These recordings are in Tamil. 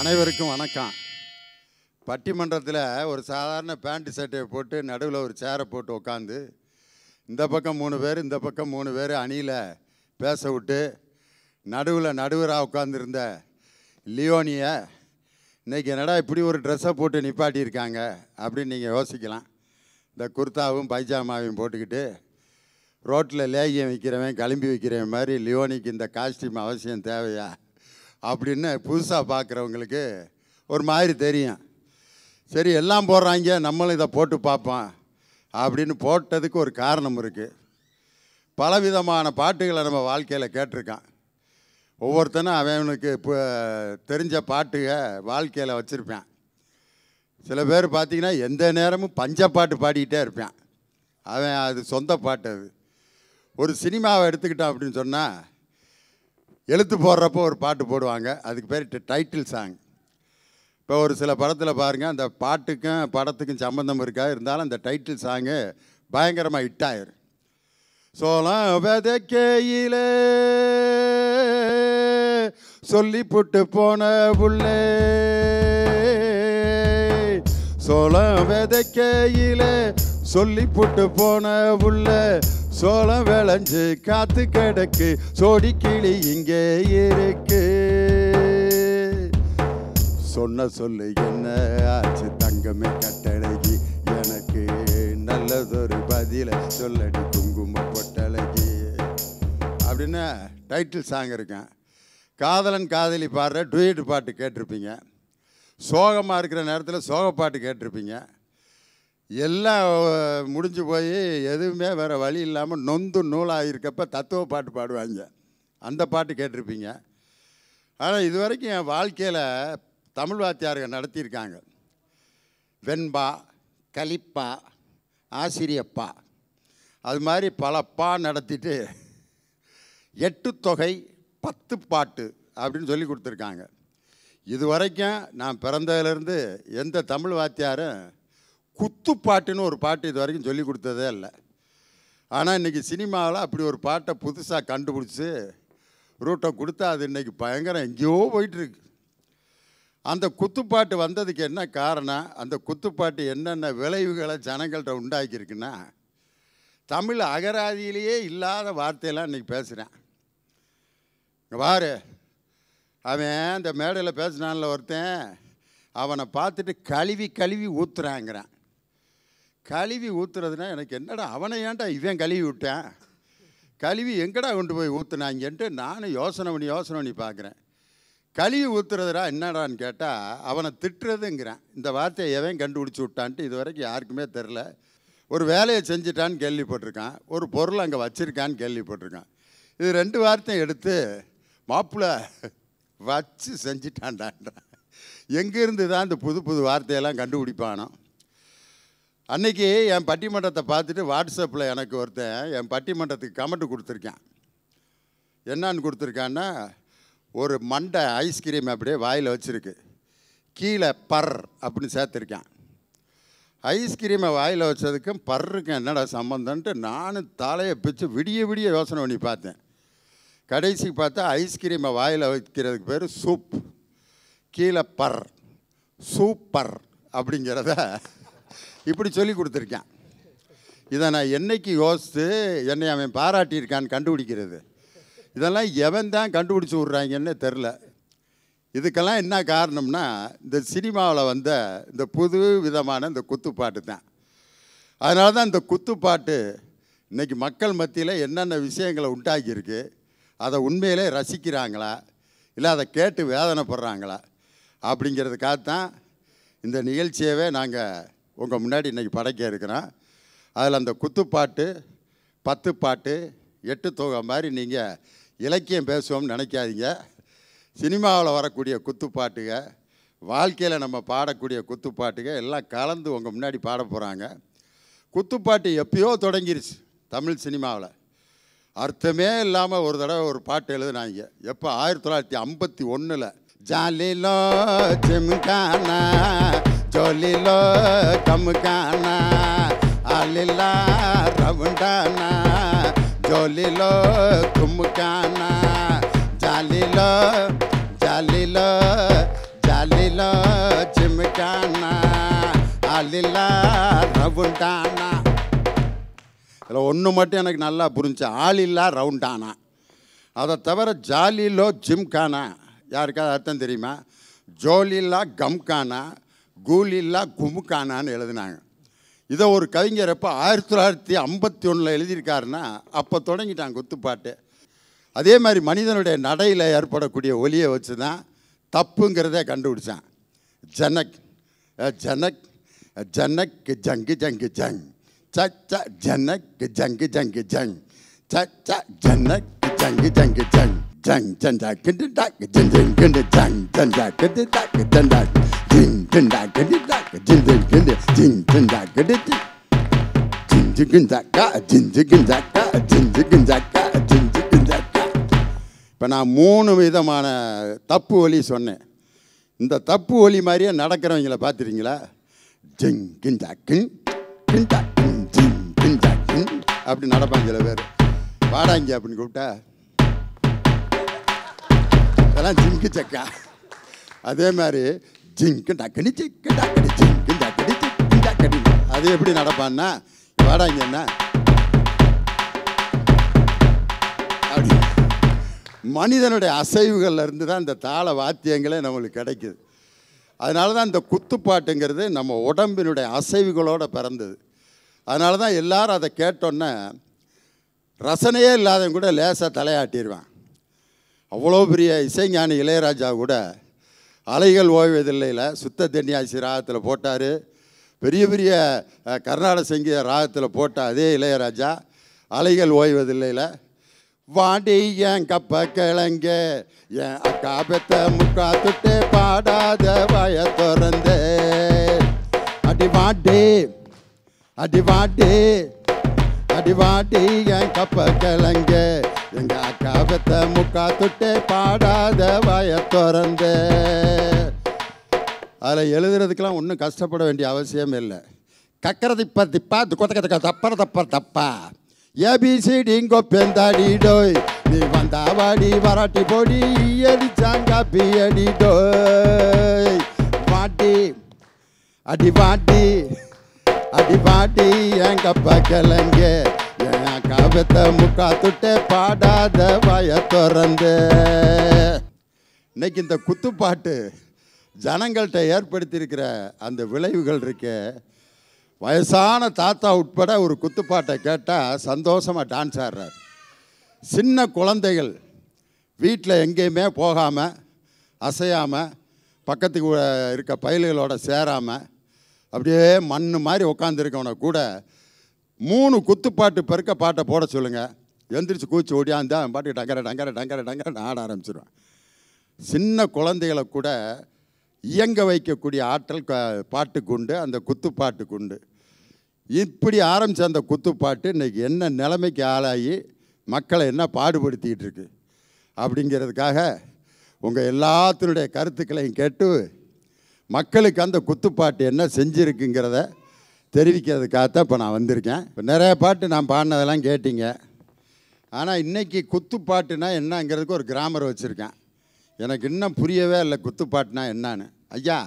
அனைவருக்கும் வணக்கம். பட்டிமன்றத்தில் ஒரு சாதாரண பேண்ட் சட்டையை போட்டு நடுவில் ஒரு சேரை போட்டு உட்காந்து இந்த பக்கம் மூணு பேர் இந்த பக்கம் மூணு பேர் அணியில் பேச விட்டு நடுவில் நடுவராக உட்காந்துருந்த லியோனியை இன்றைக்கி என்னடா இப்படி ஒரு ட்ரெஸ்ஸை போட்டு நிப்பாட்டியிருக்காங்க? அப்படின்னு நீங்கள் யோசிக்கலாம். இந்த குர்த்தாவும் பைஜாமாவையும் போட்டுக்கிட்டு ரோட்டில் லேகியம் விற்கிறவன் கிளம்பி விற்கிறவன் மாதிரி லியோனிக்கு இந்த காஸ்டியூம் அவசியம் தேவையா? அப்படின்னு புதுசாக பார்க்குறவங்களுக்கு ஒரு மாதிரி தெரியும். சரி எல்லாம் போடுறாங்க நம்மளும் இதை போட்டு பார்ப்போம். அப்படின்னு போட்டதுக்கு ஒரு காரணம் இருக்குது பலவிதமான பாட்டுகளை நம்ம வாழ்க்கையில் கேட்டிருக்கான். ஒவ்வொருத்தனும் அவனுக்கு இப்போ தெரிஞ்ச பாட்டுக வாழ்க்கையில் வச்சுருப்பேன். சில பேர் பார்த்தீங்கன்னா எந்த நேரமும் பஞ்ச பாட்டு பாடிக்கிட்டே இருப்பேன். அவன் அது சொந்த பாட்டு அது. ஒரு சினிமாவை எடுத்துக்கிட்டான் அப்படின்னு சொன்னால் எழுத்து போடுறப்போ ஒரு பாட்டு போடுவாங்க. அதுக்கு பேர் டைட்டில் சாங். இப்போ ஒரு சில படத்தில் பாருங்கள் அந்த பாட்டுக்கும் படத்துக்கும் சம்மந்தம் இருக்கா? இருந்தாலும் அந்த டைட்டில் சாங்கு பயங்கரமாக ஹிட் ஆயிரும். சோளம் விதைக்கையிலே சொல்லி புட்டு போன புள்ளே. சோளம் விதைக்கையிலே சொல்லி புட்டு போன புள்ள. சோளம் விளைஞ்சு காத்து கிடக்கு சோடி கிளி இங்கே இருக்கு. சொன்ன சொல்லு என்ன ஆச்சு தங்கமே கட்டழகி? எனக்கு நல்லதொரு பதில சொல்லடி குங்கும பொட்டழகி. அப்படின்னு டைட்டில் சாங் இருக்கேன். காதலன் காதலி பாடுற டூயட் பாட்டு கேட்டிருப்பீங்க. சோகமாக இருக்கிற நேரத்தில் சோக பாட்டு கேட்டிருப்பீங்க. எல்லாம் முடிஞ்சு போய் எதுவுமே வேறு வழி இல்லாமல் நொந்து நூலாக இருக்கப்ப தத்துவ பாட்டு பாடுவாங்க. அந்த பாட்டு கேட்டிருப்பீங்க. ஆனால் இது வரைக்கும் என் வாழ்க்கையில் தமிழ் வாத்தியார்கள் நடத்தியிருக்காங்க. வெண்பா கலிப்பா ஆசிரியப்பா. அது மாதிரி பல பா நடத்திட்டு எட்டு தொகை பத்து பாட்டு அப்படின்னு சொல்லி கொடுத்துருக்காங்க. இது வரைக்கும் நான் பிறந்ததுலேருந்து எந்த தமிழ் வாத்தியாரும் குத்துப்பாட்டுன்னு ஒரு பாட்டு இது வரைக்கும் சொல்லி கொடுத்ததே இல்லை. ஆனால் இன்றைக்கி சினிமாவில் அப்படி ஒரு பாட்டை புதுசாக கண்டுபிடிச்சி ரூட்டை கொடுத்தா அது இன்றைக்கி பயங்கரம் எங்கேயோ போயிட்டுருக்கு. அந்த குத்துப்பாட்டு வந்ததுக்கு என்ன காரணம்? அந்த குத்துப்பாட்டு என்னென்ன விளைவுகளை ஜனங்கள்கிட்ட உண்டாக்கியிருக்குன்னா தமிழ் அகராதியிலேயே இல்லாத வார்த்தையெல்லாம் இன்றைக்கி பேசுகிறேன் இங்க பாரு. அவன் அந்த மேடையில் பேசினான்ல ஒருத்தன் அவனை பார்த்துட்டு கழுவி கழுவி ஊத்துறாங்கிறான். கழுவி ஊத்துறதுனா எனக்கு என்னடா அவனை ஏன்டா இவன் கழுவி விட்டான்? கழுவி எங்கடா கொண்டு போய் ஊற்றுனாங்கன்ட்டு நானும் யோசனை பண்ணி யோசனை பண்ணி பார்க்குறேன். கழுவி ஊத்துறதுடா என்னடான்னு கேட்டால் அவனை திட்டுறதுங்கிறான். இந்த வார்த்தையை எவன் கண்டுபிடிச்சி விட்டான்ட்டு இது வரைக்கும் யாருக்குமே தெரில. ஒரு வேலையை செஞ்சிட்டான்னு கேள்விப்பட்டிருக்கான். ஒரு பொருள் அங்கே வச்சுருக்கான்னு கேள்விப்பட்டிருக்கான். இது ரெண்டு வார்த்தையும் எடுத்து மாப்பிள்ள வச்சு செஞ்சிட்டான்டான்றான். எங்கேருந்து தான் இந்த புது புது வார்த்தையெல்லாம் கண்டுபிடிப்பானோ? அன்றைக்கி என் பட்டிமன்றத்தை பார்த்துட்டு வாட்ஸ்அப்பில் எனக்கு ஒருத்தன் என் பட்டிமன்றத்துக்கு கமெண்ட் கொடுத்துருக்கான். என்னான்னு கொடுத்துருக்கான்னா ஒரு மண்டை ஐஸ்கிரீம் அப்படியே வாயில் வச்சுருக்கு. கீழே பர் அப்படின்னு சேர்த்துருக்கான். ஐஸ்கிரீமை வாயில் வச்சதுக்கும் பர்ருக்கும் என்னடா சம்மந்தன்ட்டு நானும் தலையை பிச்சு விடிய விடிய யோசனை பண்ணி பார்த்தேன். கடைசிக்கு பார்த்தா ஐஸ்கிரீமை வாயில் வைக்கிறதுக்கு பேர் சூப் கீழே பர். சூப்பர் அப்படிங்கிறத இப்படி சொல்லி கொடுத்துருக்கேன். இதை நான் என்னைக்கு யோசித்து என்னை அவன் பாராட்டியிருக்கான்னு கண்டுபிடிக்கிறது. இதெல்லாம் எவன் தான் கண்டுபிடிச்சி விட்றாங்கன்னு தெரில. இதுக்கெல்லாம் என்ன காரணம்னா இந்த சினிமாவில் வந்த இந்த புது விதமான இந்த குத்துப்பாட்டு தான். அதனால தான் இந்த குத்துப்பாட்டு இன்றைக்கி மக்கள் மத்தியில் என்னென்ன விஷயங்களை உண்டாக்கியிருக்கு அதை உண்மையிலே ரசிக்கிறாங்களா? இல்லை அதை கேட்டு வேதனைப்படுறாங்களா? அப்படிங்கிறதுக்காகத்தான் இந்த நிகழ்ச்சியவே நாங்கள் உங்கள் முன்னாடி இன்றைக்கி படைக்க இருக்கிறோம். அதில் அந்த குத்துப்பாட்டு பத்து பாட்டு எட்டு தொகை மாதிரி நீங்கள் இலக்கியம் பேசுவோம்னு நினைக்காதீங்க. சினிமாவில் வரக்கூடிய குத்துப்பாட்டுக வாழ்க்கையில் நம்ம பாடக்கூடிய குத்துப்பாட்டுக எல்லாம் கலந்து உங்கள் முன்னாடி பாட போகிறாங்க குத்துப்பாட்டு எப்பயோ தொடங்கிருச்சு தமிழ் சினிமாவில். அர்த்தமே இல்லாமல் ஒரு தடவை ஒரு பாட்டு எழுதுனாங்க. எப்போ? ஆயிரத்தி தொள்ளாயிரத்தி ஐம்பத்தி ஒன்றில் ஜாலிலோ ஜிம்கானா ஜோலிலோ கம்முக்கானா அலிலா ரவுண்டானா ஜோலிலோ கும்முக்கானா ஜாலிலோ ஜாலிலோ ஜாலிலோ ஜிம்கானா அலிலா ரவுண்டானா இதில் ஒன்று மட்டும் எனக்கு நல்லா புரிஞ்சு ஆளில்லா ரவுண்டானா அதை தவிர ஜாலிலோ ஜிம்கானா யாருக்காவது அர்த்தம் தெரியுமா? ஜோலில்லா கம்கானா கூலில்லா குமுக்கானான்னு எழுதினாங்க. இதை ஒரு கவிஞர் எப்போ ஆயிரத்தி தொள்ளாயிரத்தி ஐம்பத்தி ஒன்றில் எழுதியிருக்காருன்னா அப்போ தொடங்கிட்டாங்க குத்துப்பாட்டு. அதே மாதிரி மனிதனுடைய நடையில் ஏற்படக்கூடிய ஒலியை வச்சு தான் தப்புங்கிறதே கண்டுபிடிச்சான். ஜனக் ஜனக் ஜனக் ஜங்கு ஜங்கு ஜங். ச ச ஜனக் ஜங்கு ஜங்கு ஜங் ச ச ஜனக் ஜங்கு ஜங்கு ஜங் ஜங் da கிண்டு டாக் ஜின் ஜின் கிண்டு ஜங் ஜண்டா கிண்டு da ஜண்டா ஜின் ஜண்டா கிண்டு டாக் ஜின் ஜின் கிண்டு ஜின் ஜண்டா கிண்டு ஜின் ஜிஞ்சுகிஞ்சாக்கா ஜிஞ்சுகிஞ்சாக்கா da ka. இப்போ நான் மூணு விதமான தப்பு ஒலி சொன்னேன் இந்த தப்பு ஒலி மாதிரியே நடக்கிறவங்கள பார்த்துருங்களா ஜிங் கிஞ்சாக்கின் கிஞ்சாக்கின் கிஞ்சாக்கின் அப்படி நடப்பாங்க சில பேர். வாடாங்க அப்படின்னு கூப்பிட்டா. அதெல்லாம் ஜிங்கு சக்கா. அதே மாதிரி ஜிங்கு டக்கடி ஜிங்கு டக்கடி ஜிங்கு டக்கடி ஜிங்கு டக்கடி அது எப்படி நடப்பான்னா வாடாங்கன்னா அப்படி. மனிதனுடைய அசைவுகள்ல இருந்து தான் இந்த தாள வாத்தியங்களே நம்மளுக்கு கிடைக்குது. அதனால தான் இந்த குத்துப்பாட்டுங்கிறது நம்ம உடம்பினுடைய அசைவுகளோட பிறந்தது. அதனால தான் எல்லாரும் அதை கேட்டோன்னே ரசனையே இல்லாதவங்க கூட லேசாக தலையாட்டிடுவேன் அவ்வளோ பெரிய இசைஞானி இளையராஜா கூட அலைகள் ஓய்வதில்லையில் சுத்த தென்னியாசி ராகத்தில் போட்டார். பெரிய பெரிய கர்நாடக சங்கீத ராகத்தில் போட்ட அதே இளையராஜா அலைகள் ஓய்வதில்லையில் வாண்டி என் கப்ப கிழங்க என் அக்கா பெத்த முக்கா துட்டு பாடாத வய திறந்தே. அடி வாண்டி அடி அடிவாட்டி அடி என் கப்ப கிழங்க எங்க அக்கா பெத்த முக்கா துட்டு பாடாத வய திறந்த. அதில் எழுதுறதுக்கெல்லாம் ஒன்றும் கஷ்டப்பட வேண்டிய அவசியம் இல்லை. இப்போ திப்பா கொத்த கத்த தப்பற தப்பற தப்பா. ஏபிசிடி இங்கோ பெந்தாடி டோய். நீ வந்தாவாடி வராட்டி போடி அடிச்சாங்க பியடி டோய். வாட்டி அடி வாட்டி அடி பாட்டி என் கப்பா கிளங்க? என் கவத்த முக்கா துட்டே பாடாத வய திறந்து. இன்னைக்கு இந்த குத்துப்பாட்டு ஜனங்கள்கிட்ட ஏற்படுத்தியிருக்கிற அந்த விளைவுகள் இருக்கே. வயசான தாத்தா உட்பட ஒரு குத்துப்பாட்டை கேட்டால் சந்தோஷமாக டான்ஸ் ஆடுறார். சின்ன குழந்தைகள் வீட்டில் எங்கேயுமே போகாமல் அசையாமல் பக்கத்துக்கு இருக்க பயல்களோட சேராமல் அப்படியே மண் மாதிரி உட்காந்துருக்கவனை கூட. மூணு குத்துப்பாட்டு பெருக்க பாட்டை போட சொல்லுங்கள் எந்திரிச்சு கூச்சி ஓடியாந்து அவன் பாட்டுக்கு டங்கர டங்கர டங்கர டங்கர ஆட ஆரம்பிச்சிடுவான் சின்ன குழந்தைகளை கூட இயங்க வைக்கக்கூடிய ஆற்றல் பாட்டுக்கு உண்டு அந்த குத்துப்பாட்டுக்கு உண்டு. இப்படி ஆரம்பித்த அந்த குத்துப்பாட்டு இன்றைக்கி என்ன நிலைமைக்கு ஆளாகி மக்களை என்ன பாடுபடுத்திக்கிட்டு இருக்கு? அப்படிங்கிறதுக்காக உங்கள் எல்லாத்தினுடைய கருத்துக்களையும் கேட்டு மக்களுக்கு அந்த குத்துப்பாட்டு என்ன செஞ்சுருக்குங்கிறத தெரிவிக்கிறதுக்காகத்தான் இப்போ நான் வந்திருக்கேன். இப்போ நிறைய பாட்டு நான் பாடினதெல்லாம் கேட்டீங்க. ஆனால் இன்னைக்கு குத்துப்பாட்டுனா என்னங்கிறதுக்கு ஒரு கிராமர் வச்சுருக்கேன். எனக்கு இன்னும் புரியவே இல்லை குத்துப்பாட்டுனா என்னன்னு. ஐயா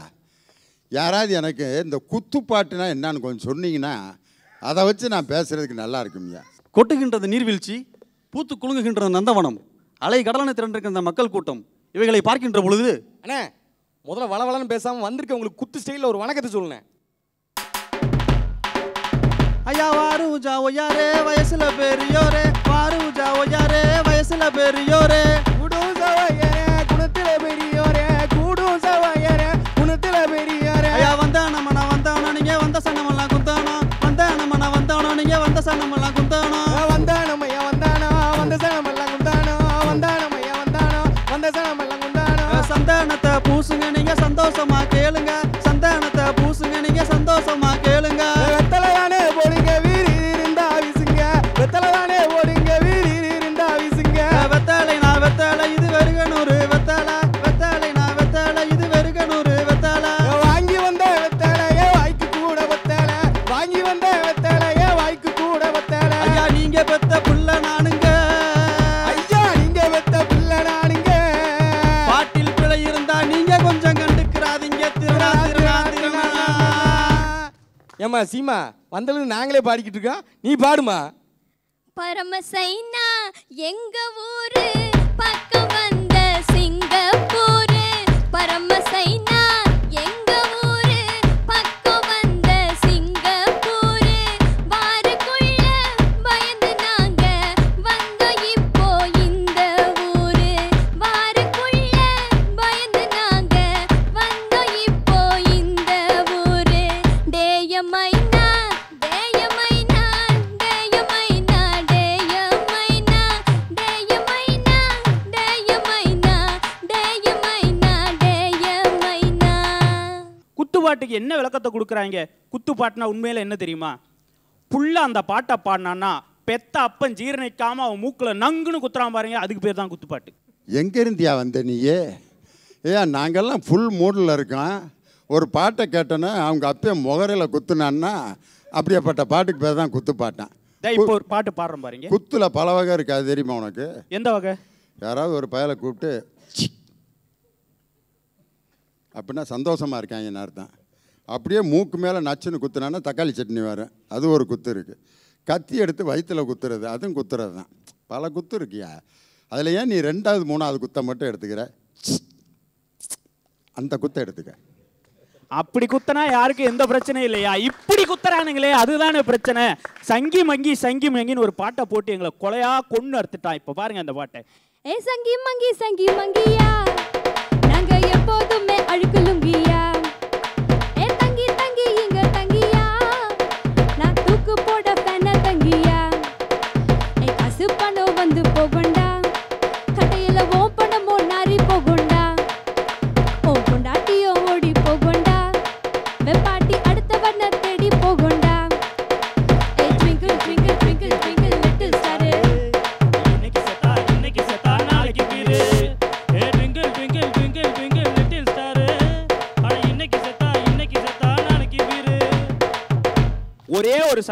யாராவது எனக்கு இந்த குத்துப்பாட்டுனா என்னன்னு கொஞ்சம் சொன்னீங்கன்னா அதை வச்சு நான் பேசுகிறதுக்கு நல்லா இருக்கும்யா கொட்டுகின்றது நீர்வீழ்ச்சி பூத்து குலுங்குகின்றது நந்தவனம் அலை கடலனை திரண்டிருக்கிற இந்த மக்கள் கூட்டம் இவைகளை பார்க்கின்ற பொழுது அண்ணே முதல்ல வளவளன்னு பேசாமல் வந்திருக்க உங்களுக்கு குத்து ஸ்டைலில் ஒரு வணக்கத்தை சொல்லுனேன். ஐயா வாரு ஜாவோ யாரே வயசுல பெரியோரே. வாரு ஜாவோ யாரே வயசுல பெரியோரே. சீமா? வந்தளவு நாங்களே பாடிக்கிட்டு இருக்கோம். நீ பாடுமா? பரமசைனா எங்க குத்துப்பாட்டுக்கு என்ன விளக்கத்தை கொடுக்குறாங்க? குத்துப்பாட்டுனா உண்மையில என்ன தெரியுமா? புள்ள அந்த பாட்டை பாடினான்னா பெத்த அப்பன் ஜீரணிக்காம அவன் மூக்குல நங்குன்னு குத்துறான் பாருங்க அதுக்கு பேர் தான் குத்துப்பாட்டு எங்க இருந்தியா வந்த நீயே? ஏன் நாங்கெல்லாம் ஃபுல் மூடில் இருக்கோம். ஒரு பாட்டை கேட்டோன்னா அவங்க அப்பயே முகரையில் குத்துனான்னா அப்படியேப்பட்ட பாட்டுக்கு பேர் தான் குத்து பாட்டான். டேய், இப்போ ஒரு பாட்டு பாடுறோம் பாருங்க. குத்துல பல வகை இருக்கு அது தெரியுமா உனக்கு? எந்த வகை? யாராவது ஒரு பயலை கூப்பிட்டு. அப்படின்னா சந்தோஷமா இருக்காங்கன்னு அர்த்தம்? அப்படியே மூக்கு மேலே நச்சுன்னு குத்துனான்னா தக்காளி சட்னி வரும் அது ஒரு குத்து இருக்குது கத்தி எடுத்து வயிற்றுல குத்துறது அதுவும் குத்துறது தான் பல குத்து இருக்கியா? அதில் ஏன் நீ ரெண்டாவது மூணாவது குத்தை மட்டும் எடுத்துக்கிற. அந்த குத்தை எடுத்துக்க. அப்படி குத்தனா யாருக்கும் எந்த பிரச்சனையும் இல்லையா? இப்படி குத்துறானுங்களே அதுதானே பிரச்சனை. சங்கி மங்கி சங்கி மங்கின்னு ஒரு பாட்டை போட்டு எங்களை கொலையா கொண்டு அறுத்துட்டான். இப்போ பாருங்க அந்த பாட்டை. ஏ சங்கி மங்கி சங்கி மங்கியா? நாங்க எப்போதுமே அழுக்குலுங்கியா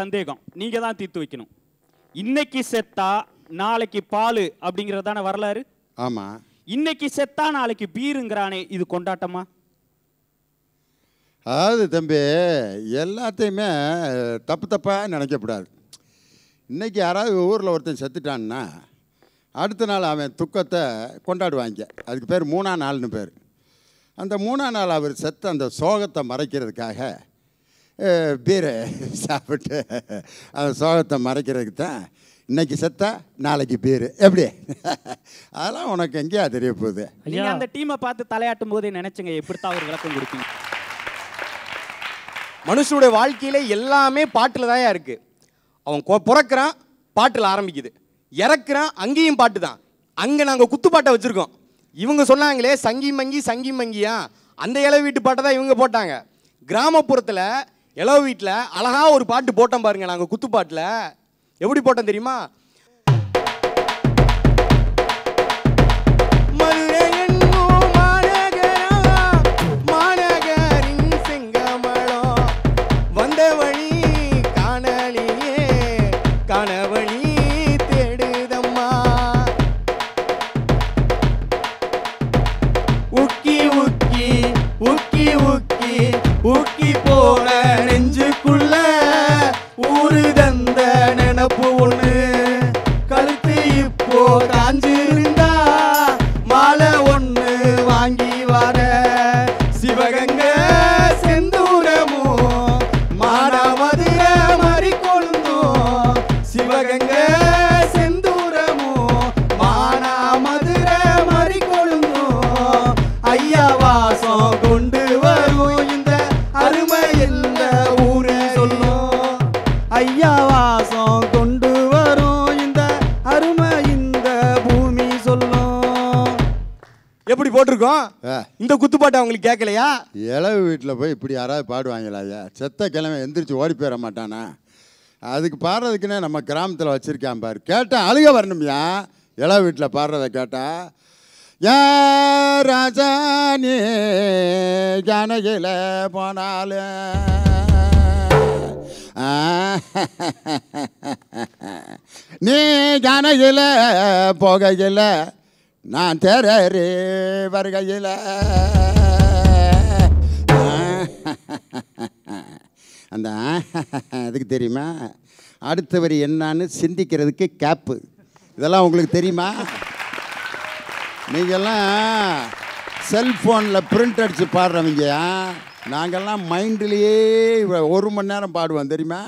சந்தேகம். நீங்க தான் தீர்த்து வைக்கணும். இன்னைக்கு செத்தா நாளைக்கு பாலு அப்படிங்கிறது தானே வரலாறு? ஆமாம் இன்னைக்கு செத்தா நாளைக்கு பீருங்கிறானே இது கொண்டாட்டமா? அதாவது தம்பி எல்லாத்தையுமே தப்பு தப்பாக நினைக்கக்கூடாது இன்றைக்கி யாராவது ஊரில் ஒருத்தன் செத்துட்டான்னா அடுத்த நாள் அவன் துக்கத்தை கொண்டாடுவாங்க. அதுக்கு பேர் மூணா நாள்னு பேர். அந்த மூணா நாள் அவர் செத்த அந்த சோகத்தை மறைக்கிறதுக்காக பீரை சாப்பிட்டு அந்த சோகத்தை மறைக்கிறதுக்கு தான் இன்னைக்கு செத்தா நாளைக்கு பீரு. எப்படி? அதெல்லாம் உனக்கு எங்கேயா தெரிய போகுது? நீங்க அந்த டீமை பார்த்து தலையாட்டும் போதே நினைச்சுங்க எப்படித்தான் ஒரு விளக்கம் கொடுப்பீங்க? மனுஷனுடைய வாழ்க்கையில எல்லாமே பாட்டில் தான் இருக்கு. அவன் கொ- பிறக்கறான் பாட்டில் ஆரம்பிக்குது. இறக்குறான் அங்கேயும் பாட்டு தான். அங்கே நாங்கள் குத்துப்பாட்டை வச்சுருக்கோம். இவங்க சொன்னாங்களே சங்கி மங்கி சங்கி மங்கியா? அந்த இளவு வீட்டு பாட்டை தான் இவங்க போட்டாங்க. கிராமப்புறத்தில் இளவு வீட்டில் அழகா ஒரு பாட்டு போட்டோம் பாருங்கள் நாங்கள் குத்துப்பாட்டில். எப்படி போட்டோம் தெரியுமா? ஆ. இந்த குத்துப்பாட்டு அவங்களுக்கு கேட்கலையா? இளவு வீட்டில் போய் இப்படி யாராவது பாடுவாங்களா ஐயா செத்த கிழமை எந்திரிச்சு ஓடி போயிட மாட்டானா? அதுக்கு பாடுறதுக்குன்னே நம்ம கிராமத்தில் வச்சுருக்கான் பாரு. கேட்டால் அழுக வரணும்யா? இளவு வீட்டில் பாடுறத கேட்டால் யார் ராஜா நீ ஜானகில போனாலும் நீ ஜானகில போகையில் நான் தேரே வருகையில். அந்த அதுக்கு தெரியுமா? அடுத்த வரி சிந்திக்கிறதுக்கு கேப்பு இதெல்லாம் உங்களுக்கு தெரியுமா? நீங்கள்லாம் செல்ஃபோனில் பிரிண்ட் அடித்து பாடுறவங்க நாங்கள்லாம் மைண்ட்லேயே ஒரு மணி நேரம் பாடுவோம் தெரியுமா?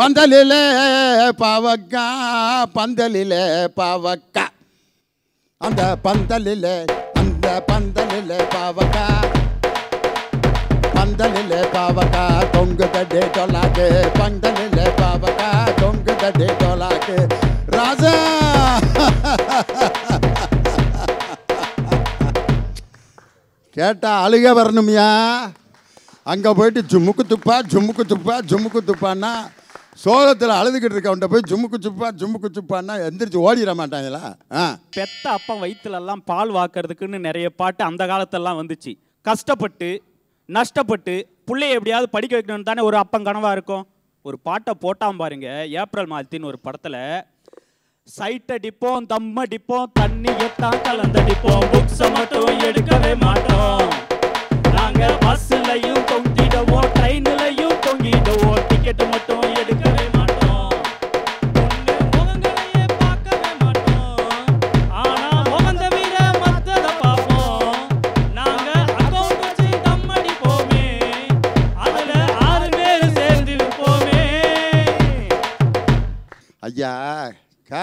பந்தலிலே பாவக்கா பந்தலிலே பாவக்கா. அந்த பந்தலில் அந்த பந்தலில் பாவக்கா. பந்தலில் பாவக்கா தொங்கு தட்டே டொலாக்கு பந்தலில் பாவக்கா தொங்கு தட்டே டொலாக்கு ராஜா! கேட்டா அழுக வரணும்யா. அங்கே போயிட்டு ஜும்முக்கு துப்பா ஜும்முக்கு துப்பா ஜும்முக்கு துப்பான்னா சோகத்தில் அழுதுகிட்டு இருக்கவன்ட்ட போய் ஜும்முக்கு சுப்பா ஜும்முக்கு சுப்பான்னா எந்திரிச்சு ஓடிட மாட்டாங்களா பெத்த அப்பா வயிற்றுலலாம் பால் வாக்குறதுக்குன்னு நிறைய பாட்டு அந்த காலத்தெல்லாம் வந்துச்சு. கஷ்டப்பட்டு நஷ்டப்பட்டு பிள்ளைய எப்படியாவது படிக்க வைக்கணும்னு தானே ஒரு அப்பன் கனவாக இருக்கும். ஒரு பாட்டை போட்டான் பாருங்க ஏப்ரல் மாதத்தின் ஒரு படத்துல. சைட் அடிப்போம் தம் அடிப்போம் தண்ணியத்தான் கலந்தடிப்போம் புக்ஸ மட்டும் எடுக்கவே மாட்டோம்.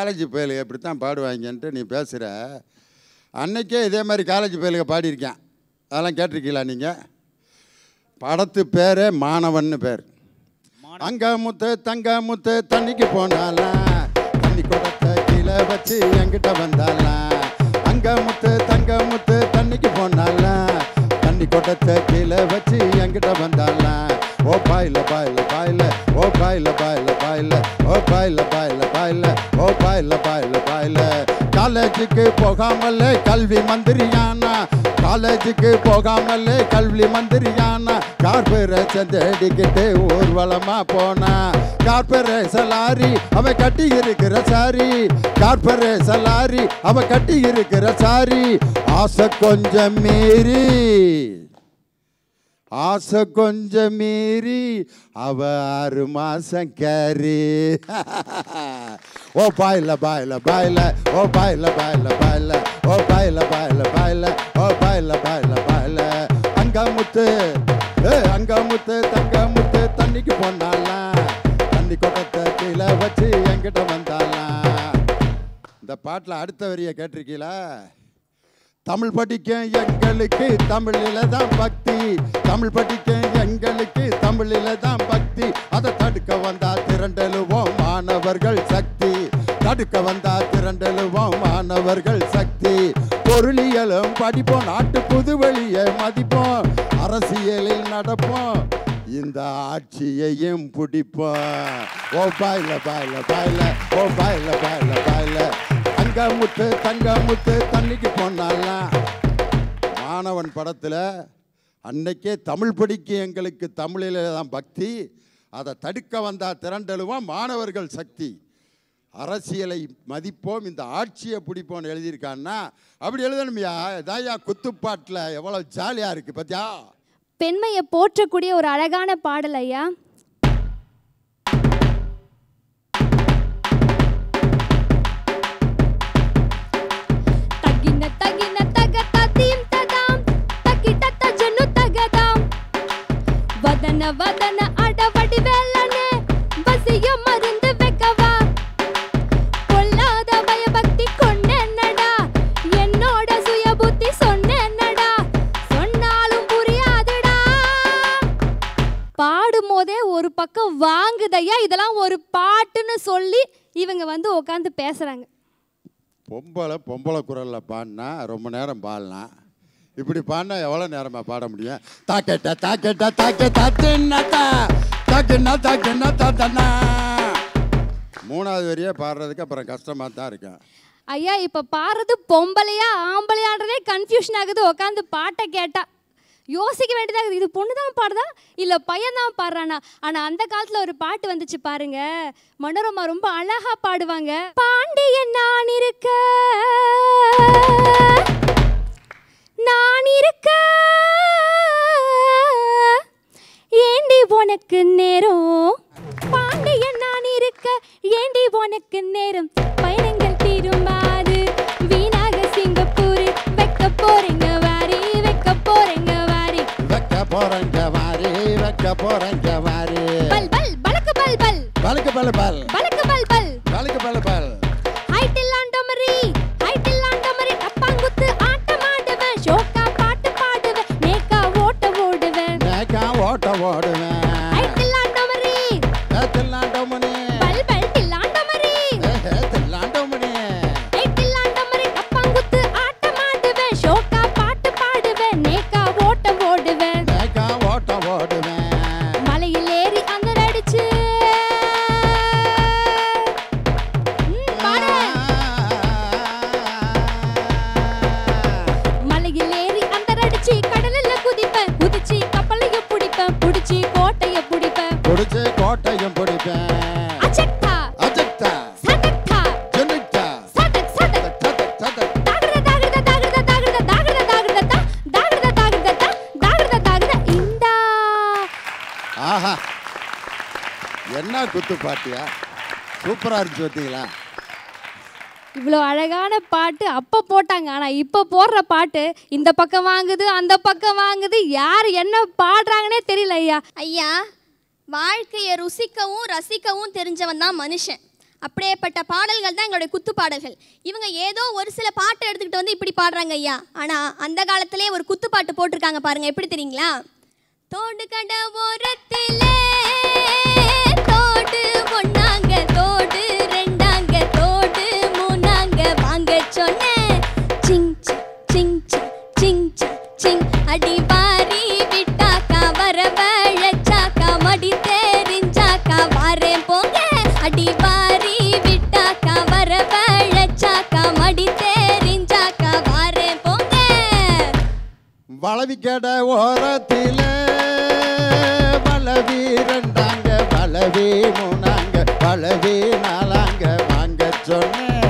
காலேஜ் பயலுக இப்படி தான் பாடுவாங்கன்ட்டு நீ பேசுகிற அன்னைக்கே இதே மாதிரி காலேஜ் பயலுக பாடியிருக்கேன். அதெல்லாம் கேட்டிருக்கீங்களா நீங்கள் படத்து பேரே மாணவன்னு பேர். அங்க முத்து தங்க முத்து தண்ணிக்கு போனாலாம் தண்ணி குடத்தை கீழே வச்சு என்கிட்ட வந்தாலாம் அங்க முத்து தங்க முத்து தண்ணிக்கு போனாலாம் தண்ணி குடத்தை கீழே வச்சு என்கிட்ட வந்தாலாம் ஓ baila, baila, baila, ஓ baila, baila, பாயில ஓ baila, பாயில baila, ஓ baila, baila, baila. காலேஜுக்கு போகாமலே கல்வி மந்திரியானா? காலேஜுக்கு போகாமலே கல்வி மந்திரியானா? கார்பரேஷன் தேடிக்கிட்டு ஊர்வலமா போனா? கார்பரேஷன் லாரி அவ கட்டி இருக்கிற சாரி. கார்பரேஷன் லாரி அவ கட்டி இருக்கிற சாரி. ஆசை கொஞ்சம் மீறி. ஆசை கொஞ்சம் மீறி அவ ஆறு மாசம் கேரி ஓ பாயில பாயில பாயில. ஓ பாயில பாயில பாயில. ஓ பாயில பாயில பாயில. ஓ பாயில பாயில பாயில. அங்க முத்து ஏ அங்க முத்து தங்க முத்து தண்ணிக்கு போனாலாம் தண்ணி கொட்டத்தை கீழே வச்சு என்கிட்ட வந்தாலாம் இந்த பாட்டில் அடுத்த வரியை கேட்டிருக்கீங்களா தமிழ் படிக்க எங்களுக்கு தமிழில தான் பக்தி. தமிழ் படிக்க எங்களுக்கு தமிழில தான் பக்தி. அதை தடுக்க வந்தா திரண்டெழுவோம் மாணவர்கள் சக்தி. தடுக்க வந்தா திரண்டெழுவோம் மாணவர்கள் சக்தி. பொருளியலும் படிப்போம் நாட்டு புதுவெளியை மதிப்போம். அரசியலில் நடப்போம். இந்த ஆட்சியையும் பிடிப்போம். ஓ பாயில பாயில பாயில. ஓ பாயில பாயில பாயில. தங்க முத்து தங்க முத்து தண்ணிக்கு போனாலாம் மாணவன் படத்தில் அன்னைக்கே தமிழ் படிக்க எங்களுக்கு தமிழில் தான் பக்தி. அதை தடுக்க வந்தால் திரண்டலுவோம் மாணவர்கள் சக்தி. அரசியலை மதிப்போம் இந்த ஆட்சியை பிடிப்போம்னு எழுதியிருக்கான்னா அப்படி எழுதணுமையா? இதாயா குத்துப்பாட்டில் எவ்வளோ ஜாலியாக இருக்குது பார்த்தியா பெண்மையை போற்றக்கூடிய ஒரு அழகான பாடல் ஐயா. வதன வதன அடவடி வேலனே வசிய மருந்து வைக்கவா? கொல்லாத பயபக்தி கொண்டேன்னடா? என்னோட சுய புத்தி சொன்னேன்னடா? சொன்னாலும் புரியாதுடா. பாடும் போதே ஒரு பக்கம் வாங்குதையா இதெல்லாம் ஒரு பாட்டுன்னு சொல்லி இவங்க வந்து உட்காந்து பேசுறாங்க. பொம்பளை பொம்பளை குரலில் பாடினா ரொம்ப நேரம் பாடலாம் இப்படி பாடினா எவ்வளோ நேரமாக பாட முடியும்? தாக்கெட்ட தாக்கெட்ட தாக்கே தாத்தின்னத்தா தாக்குன்னா தாக்கின்னா தாத்தனா மூணாவது வரியே பாடுறதுக்கு அப்புறம் கஷ்டமாக தான் இருக்கும். ஐயா இப்போ பாடுறது பொம்பளையா ஆம்பளையான்றதே கன்ஃபியூஷன் ஆகுது. உட்காந்து பாட்டை கேட்டா யோசிக்க வேண்டியதாக இருக்குது. இது பொண்ணு தான் பாடுதா? இல்லை பையன் தான் பாடுறானா? ஆனால் அந்த காலத்தில் ஒரு பாட்டு வந்துச்சு பாருங்க. மனோரமா ரொம்ப அழகா பாடுவாங்க. பாண்டியன் நான் இருக்க. நான் இருக்க ஏண்டி உனக்கு நேரம்? பாண்டியன் நான் இருக்க ஏண்டி உனக்கு நேரம்? பயணங்கள் தீருமாறு வீணாக சிங்கப்பூர் வைக்க போறேங்க வாரி வைக்க போறேங்க வாரி. வைக்க போறேங்க வாரி வைக்க போறேங்க வாரி. பல் பல் பலக்கு பல் பல். பலக்கு பல் பல். பலக்கு பல் பல். பலக்கு பல் பல். ஓடுவேன் புடிச்சு கோட்டையும் பிடிப்பேன். சட்டட்டா ஜெனிக்தா சட்டக் சட்டக் சதக் சதக். தாகுத தாகுத தாகுத தாகுத தாகுத தாகுத தா தாகுத தாகுத தா தாகுத தாகுத இந்தா. ஆஹா. என்ன குத்து பாட்டியா? சூப்பரா இருந்துச்சு பார்த்தீங்களா இவ்வளோ அழகான பாட்டு அப்போ போட்டாங்க. ஆனால் இப்போ போடுற பாட்டு இந்த பக்கம் வாங்குது அந்த பக்கம் வாங்குது. யார் என்ன பாடுறாங்கன்னே தெரியல ஐயா. ஐயா வாழ்க்கையை ருசிக்கவும் ரசிக்கவும் தெரிஞ்சவன் தான் மனுஷன். அப்படியேப்பட்ட பாடல்கள் தான் எங்களுடைய குத்து பாடல்கள் இவங்க ஏதோ ஒரு சில பாட்டை எடுத்துக்கிட்டு வந்து இப்படி பாடுறாங்க ஐயா. ஆனால் அந்த காலத்திலே ஒரு குத்து பாட்டு போட்டிருக்காங்க பாருங்க. எப்படி தெரியுங்களா? தோண்டு கட ஓரத்திலே தோடு ஒன்னாங்க தோடு ரெண்டாங்க தோடு மூணாங்க. வாங்க சொன்ன சிங் சிங் சிங் சிங் சிங் அடி பாரி விட்டு வழச்சாக்கா தெரிஞ்சாக்கா வாரேன் போங்க. அடி பாரி விட்டாக்கா வர வழச்சாக்கா மடி தெரிஞ்சாக்கா வாரேன் போங்க. வளவி கடை ஓரத்தில வளவி ரெண்டாங்க வளவி மூணாங்க வளவி நாலாங்க வாங்க சொன்னேன்.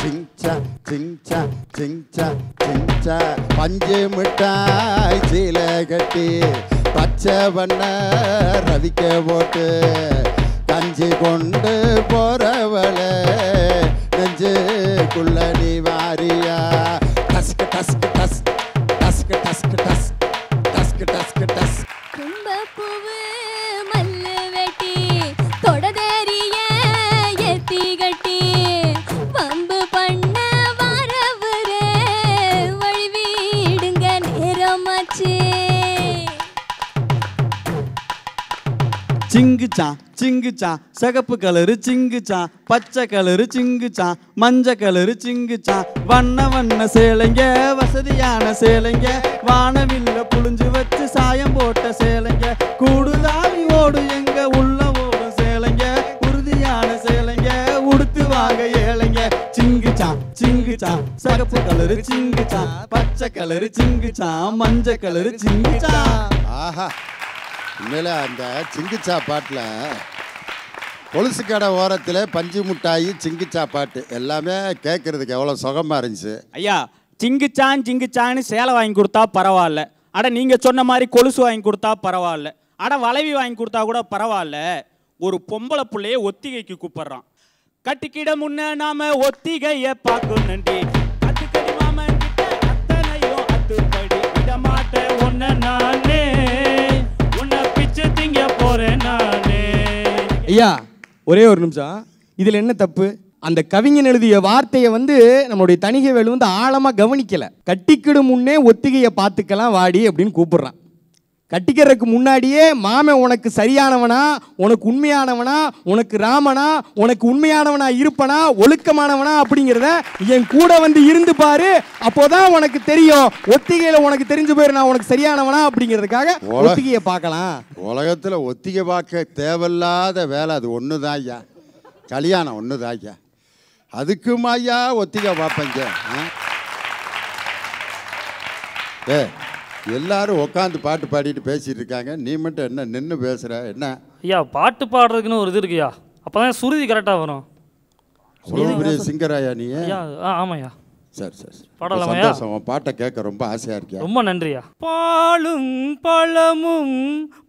சிங்சா சிங்சா சிங்சா சிங்சா பஞ்சு மிட்டாய் சீலை கட்டி பச்சை வண்ண ரவிக்க போட்டு கஞ்சி கொண்டு போறவள நெஞ்சுக்குள்ள நீ வாரியா? டஸ்க் டஸ்க் டஸ்க் டஸ்க் டஸ்க் டஸ்க் டஸ்க் டஸ்க் டஸ்க். கும்பப்பூவு மல்லு சிங்குச்சான் சிங்குச்சான் சிகப்பு கலரு சிங்குச்சான் பச்சை கலரு சிங்குச்சான் மஞ்ச கலரு சிங்குச்சான் வண்ண வண்ண சேலைங்க வசதியான சேலைங்க வானவில்ல புழிஞ்சு வச்சு சாயம் போட்ட சேலைங்க கூடுதாவி ஓடு எங்க உள்ள ஓடும் சேலைங்க உறுதியான சேலைங்க உடுத்து வாங்க ஏழைங்க. சிங்குச்சான் சிங்குச்சான் சிகப்பு கலரு சிங்குச்சான் பச்சை கலரு சிங்குச்சான் மஞ்ச கலரு சிங்குச்சான் ஆஹா. உண்மையில அந்த சிங்கிச்சா பாட்டில் கொலுசு கடை ஓரத்தில் பஞ்சு முட்டாய் சிங்கிச்சா பாட்டு. எல்லாமே கேட்குறதுக்கு எவ்வளோ சுகமாக இருந்துச்சு. ஐயா சிங்குச்சான் சிங்குச்சான்னு சேலை வாங்கி கொடுத்தா பரவாயில்ல. அட நீங்கள் சொன்ன மாதிரி கொலுசு வாங்கி கொடுத்தா பரவாயில்ல. அட வளைவி வாங்கி கொடுத்தா கூட பரவாயில்ல. ஒரு பொம்பளை பிள்ளைய ஒத்திகைக்கு கூப்பிட்றான். கட்டிக்கிட முன்ன நாம ஒத்திகைய பார்க்கணுண்டி நன்றி மாமன் அத்தனையும் அத்துப்படி விட மாட்டேன் ஐயா ஒரே ஒரு நிமிஷம். இதில் என்ன தப்பு? அந்த கவிஞன் எழுதிய வார்த்தையை வந்து நம்மளுடைய தணிகை வேலு வந்து ஆழமாக கவனிக்கலை. கட்டிக்கிடும் முன்னே ஒத்திகையை பார்த்துக்கலாம் வாடி அப்படின்னு கூப்பிடுறான். கட்டிக்கிறதுக்கு முன்னாடியே மாமன் உனக்கு சரியானவனா உனக்கு உண்மையானவனா உனக்கு ராமனா உனக்கு உண்மையானவனா இருப்பனா ஒழுக்கமானவனா அப்படிங்கிறத என் கூட வந்து இருந்து பாரு அப்போதான் உனக்கு தெரியும் ஒத்திகையில உனக்கு தெரிஞ்சு போயிரு நான் உனக்கு சரியானவனா அப்படிங்கிறதுக்காக. ஒத்திகையை பார்க்கலாம் உலகத்தில் ஒத்திகை பார்க்க தேவையில்லாத வேலை அது ஒன்று தான் ஐயா கல்யாணம் ஒன்று தான் ஐயா அதுக்கும் ஐயா ஒத்திகை பார்ப்பேங்க? ஏ எல்லாரும் உட்காந்து பாட்டு பாடிட்டு பேசிட்டு இருக்காங்க நீ மட்டும் என்ன நின்று பேசுற? என்ன? ஐயா பாட்டு பாடுறதுக்குன்னு ஒரு இது இருக்குயா அப்பதான் சுருதி கரெக்டாக வரும். இவ்வளவு பெரிய சிங்கராயா நீ? ஐயா ஆ ஆமாய்யா. சரி சரி. பாடலாமாய்யா? சந்தோஷம். பாட்டை கேட்க ரொம்ப ஆசையா இருக்கியா? ரொம்ப நன்றியா பாலும் பழமும்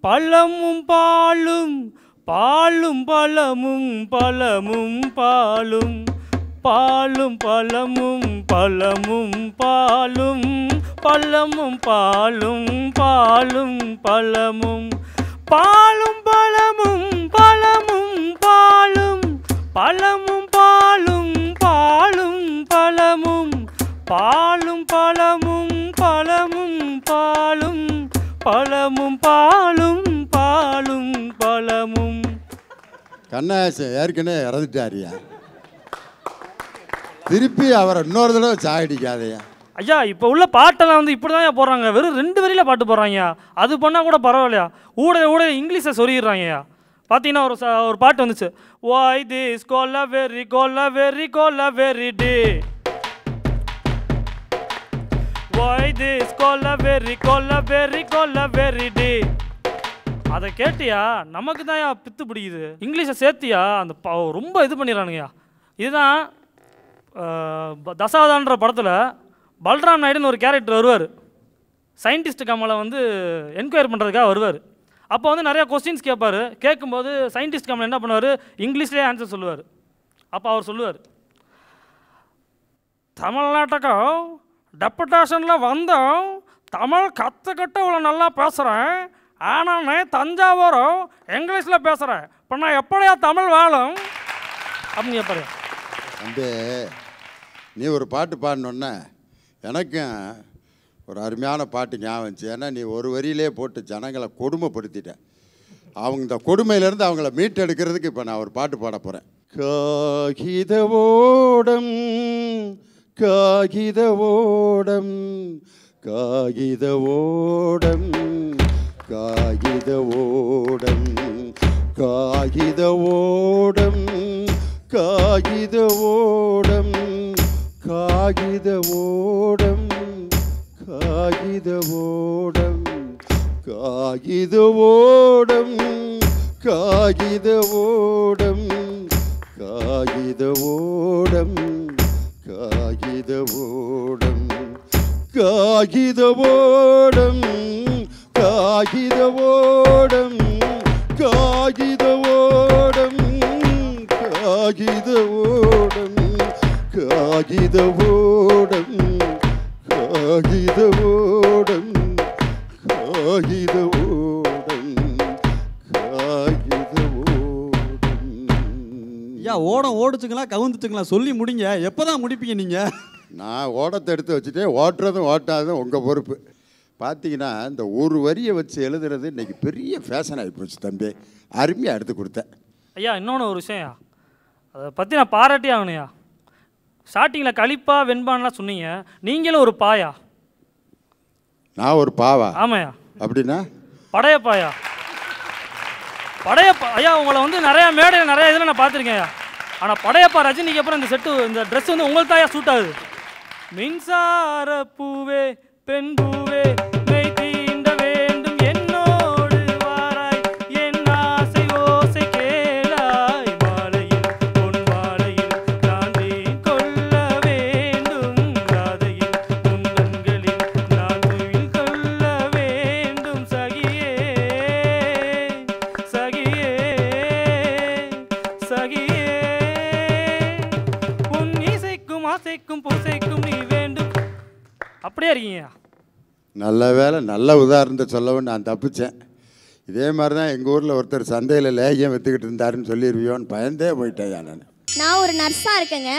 பழமும் பாலும் பாலும் பழமும் பழமும் பாலும். பாலும் பழமும் பழமும் பாலும் பழமும் பாலும் பாலும் பழமும். பாலும் பழமும் பழமும் பாலும் பழமும் பாலும் பாலும் பழமும். பாலும் பழமும் பழமும் பாலும் பழமும் பாலும் பாலும் பழமும். கண்ணாசன் ஏற்கனவே இறந்துட்டாரியா திருப்பி அவரை இன்னொரு தடவை சாகடிக்காதயா ஐயா இப்போ உள்ள பாட்டெல்லாம் வந்து இப்படி தான் போடுறாங்க. வெறும் ரெண்டு வரியில் பாட்டு போடுறாங்கய்யா. அது பண்ணால் கூட பரவாயில்லையா? ஊட ஊட இங்கிலீஷை சொல்லிடுறாங்கய்யா. பார்த்தீங்கன்னா ஒரு ச- ஒரு பாட்டு வந்துச்சு. Why this Cola very Cola very Cola very டே why this Cola very Cola very Cola very டே அதை கேட்டியா? நமக்கு தான் பித்து பிடிக்குது. இங்கிலீஷை சேர்த்தியா? அந்த ப- ரொம்ப இது பண்ணிடுறானுங்கய்யா. இதுதான் தசாவதான்ற படத்தில் பல்ராம் நாயுடுன்னு ஒரு கேரக்டர் வருவார். சயின்டிஸ்ட் கமலை வந்து என்கொயர் பண்ணுறதுக்காக வருவார். அப்போ வந்து நிறையா கொஸ்டின்ஸ் கேட்பார். கேட்கும்போது சயின்டிஸ்ட் கமல் என்ன பண்ணுவார்? இங்கிலீஷ்லேயே ஆன்சர் சொல்லுவார். அப்போ அவர் சொல்லுவார். தமிழ்நாட்டுக்கும் டெப்புடேஷனில் வந்தோம் தமிழ் கற்றுக்கிட்டு இவ்வளோ நல்லா பேசுகிறேன் ஆனால் நான் தஞ்சாவூரும் இங்கிலீஷில் பேசுகிறேன் இப்போ நான் எப்படியா தமிழ் வாழும்? அப்படின்னு கேட்பாரு. வந்து நீ ஒரு பாட்டு பாடினோன்னே எனக்கும் ஒரு அருமையான பாட்டு ஞாபகம் இருந்துச்சு ஏன்னா நீ ஒரு வரியிலே போட்டு ஜனங்களை கொடுமைப்படுத்திட்ட. அவங்க இந்த கொடுமையிலேருந்து அவங்கள மீட்டெடுக்கிறதுக்கு இப்போ நான் ஒரு பாட்டு பாட போகிறேன் காகித ஓடம் காகித ஓடம் காகித ஓடம் காகித ஓடம் காகித ஓடம் காகித ஓடம் காகித ஓடம் காகித ஓடம் காகித ஓடம் காகித ஓடம் காகித ஓடம் காகித ஓடம் காகித ஓடம் காகித ஓடம் காகித காகித ஓடம் காகித ஓடம் காகித ஓடம் காகித ஓடம் காகித ஓடம். ஐயா ஓடம் ஓடுச்சுங்களா கவுந்துச்சுங்களா சொல்லி முடிங்க. எப்போ தான் முடிப்பீங்க நீங்கள் நான் ஓடத்தை எடுத்து வச்சுட்டே ஓட்டுறதும் ஓட்டாததும் உங்கள் பொறுப்பு. பார்த்தீங்கன்னா இந்த ஒரு வரியை வச்சு எழுதுறது இன்னைக்கு பெரிய ஃபேஷன் ஆகி போச்சு தம்பி. அருமையாக எடுத்து கொடுத்தேன். ஐயா இன்னொன்று ஒரு விஷயம்யா அதை பற்றி நான் பாராட்டி ஆகணும்யா. ஸ்டார்டிங்கில் களிப்பா வெண்பான்லாம் சொன்னீங்க. நீங்களும் ஒரு பாயா. நான் ஒரு பாவா? ஆமாய்யா. அப்படின்னா? படையப்பாயா படையப்பா ஐயா உங்களை வந்து நிறையா மேடையில் நிறைய இதில் நான் பார்த்துருக்கேன் ஆனால் படையப்பா ரஜினிக்கு அப்புறம் இந்த செட்டு இந்த ட்ரெஸ் வந்து உங்களுக்கு தான் சூட் ஆகுது. மின்சார பூவே பெண் பூவே மெய் அப்படியே இருக்கீங்க. நல்ல வேலை நல்ல உதாரணத்தை சொல்லவும் நான் தப்பிச்சேன். இதே மாதிரி தான் எங்கள் ஊரில் ஒருத்தர் சந்தையில் லேகியம் விற்றுக்கிட்டு இருந்தாருன்னு சொல்லிடுவியோன்னு பயந்தே போயிட்டேன் நான் நான். ஒரு நர்ஸாக இருக்கேங்க.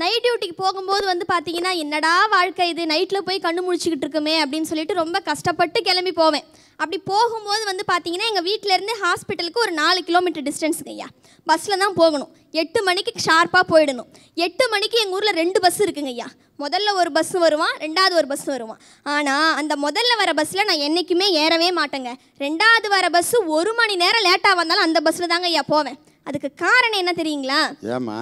நைட் டியூட்டிக்கு போகும்போது வந்து பார்த்தீங்கன்னா என்னடா வாழ்க்கை இது? நைட்டில் போய் கண்ணு முடிச்சுக்கிட்டு இருக்குமே அப்படின்னு சொல்லிட்டு ரொம்ப கஷ்டப்பட்டு கிளம்பி போவேன். அப்படி போகும்போது வந்து பார்த்தீங்கன்னா எங்கள் வீட்டிலேருந்து ஹாஸ்பிட்டலுக்கு ஒரு நாலு கிலோமீட்டர் டிஸ்டன்ஸுங்க ஐயா. பஸ்ஸில் தான் போகணும். எட்டு மணிக்கு ஷார்ப்பாக போயிடணும். எட்டு மணிக்கு எங்கள் ஊரில் ரெண்டு பஸ் இருக்குங்க ஐயா. முதல்ல ஒரு பஸ் வருவான் ரெண்டாவது ஒரு பஸ் வருவான். ஆனால் அந்த முதல்ல வர பஸ்ஸில் நான் என்றைக்குமே ஏறவே மாட்டேங்க. ரெண்டாவது வர பஸ்ஸு ஒரு மணி நேரம் லேட்டாக வந்தாலும் அந்த பஸ்ஸில் தாங்க ஐயா போவேன். அதுக்கு காரணம் என்ன தெரியுங்களா? ஏமா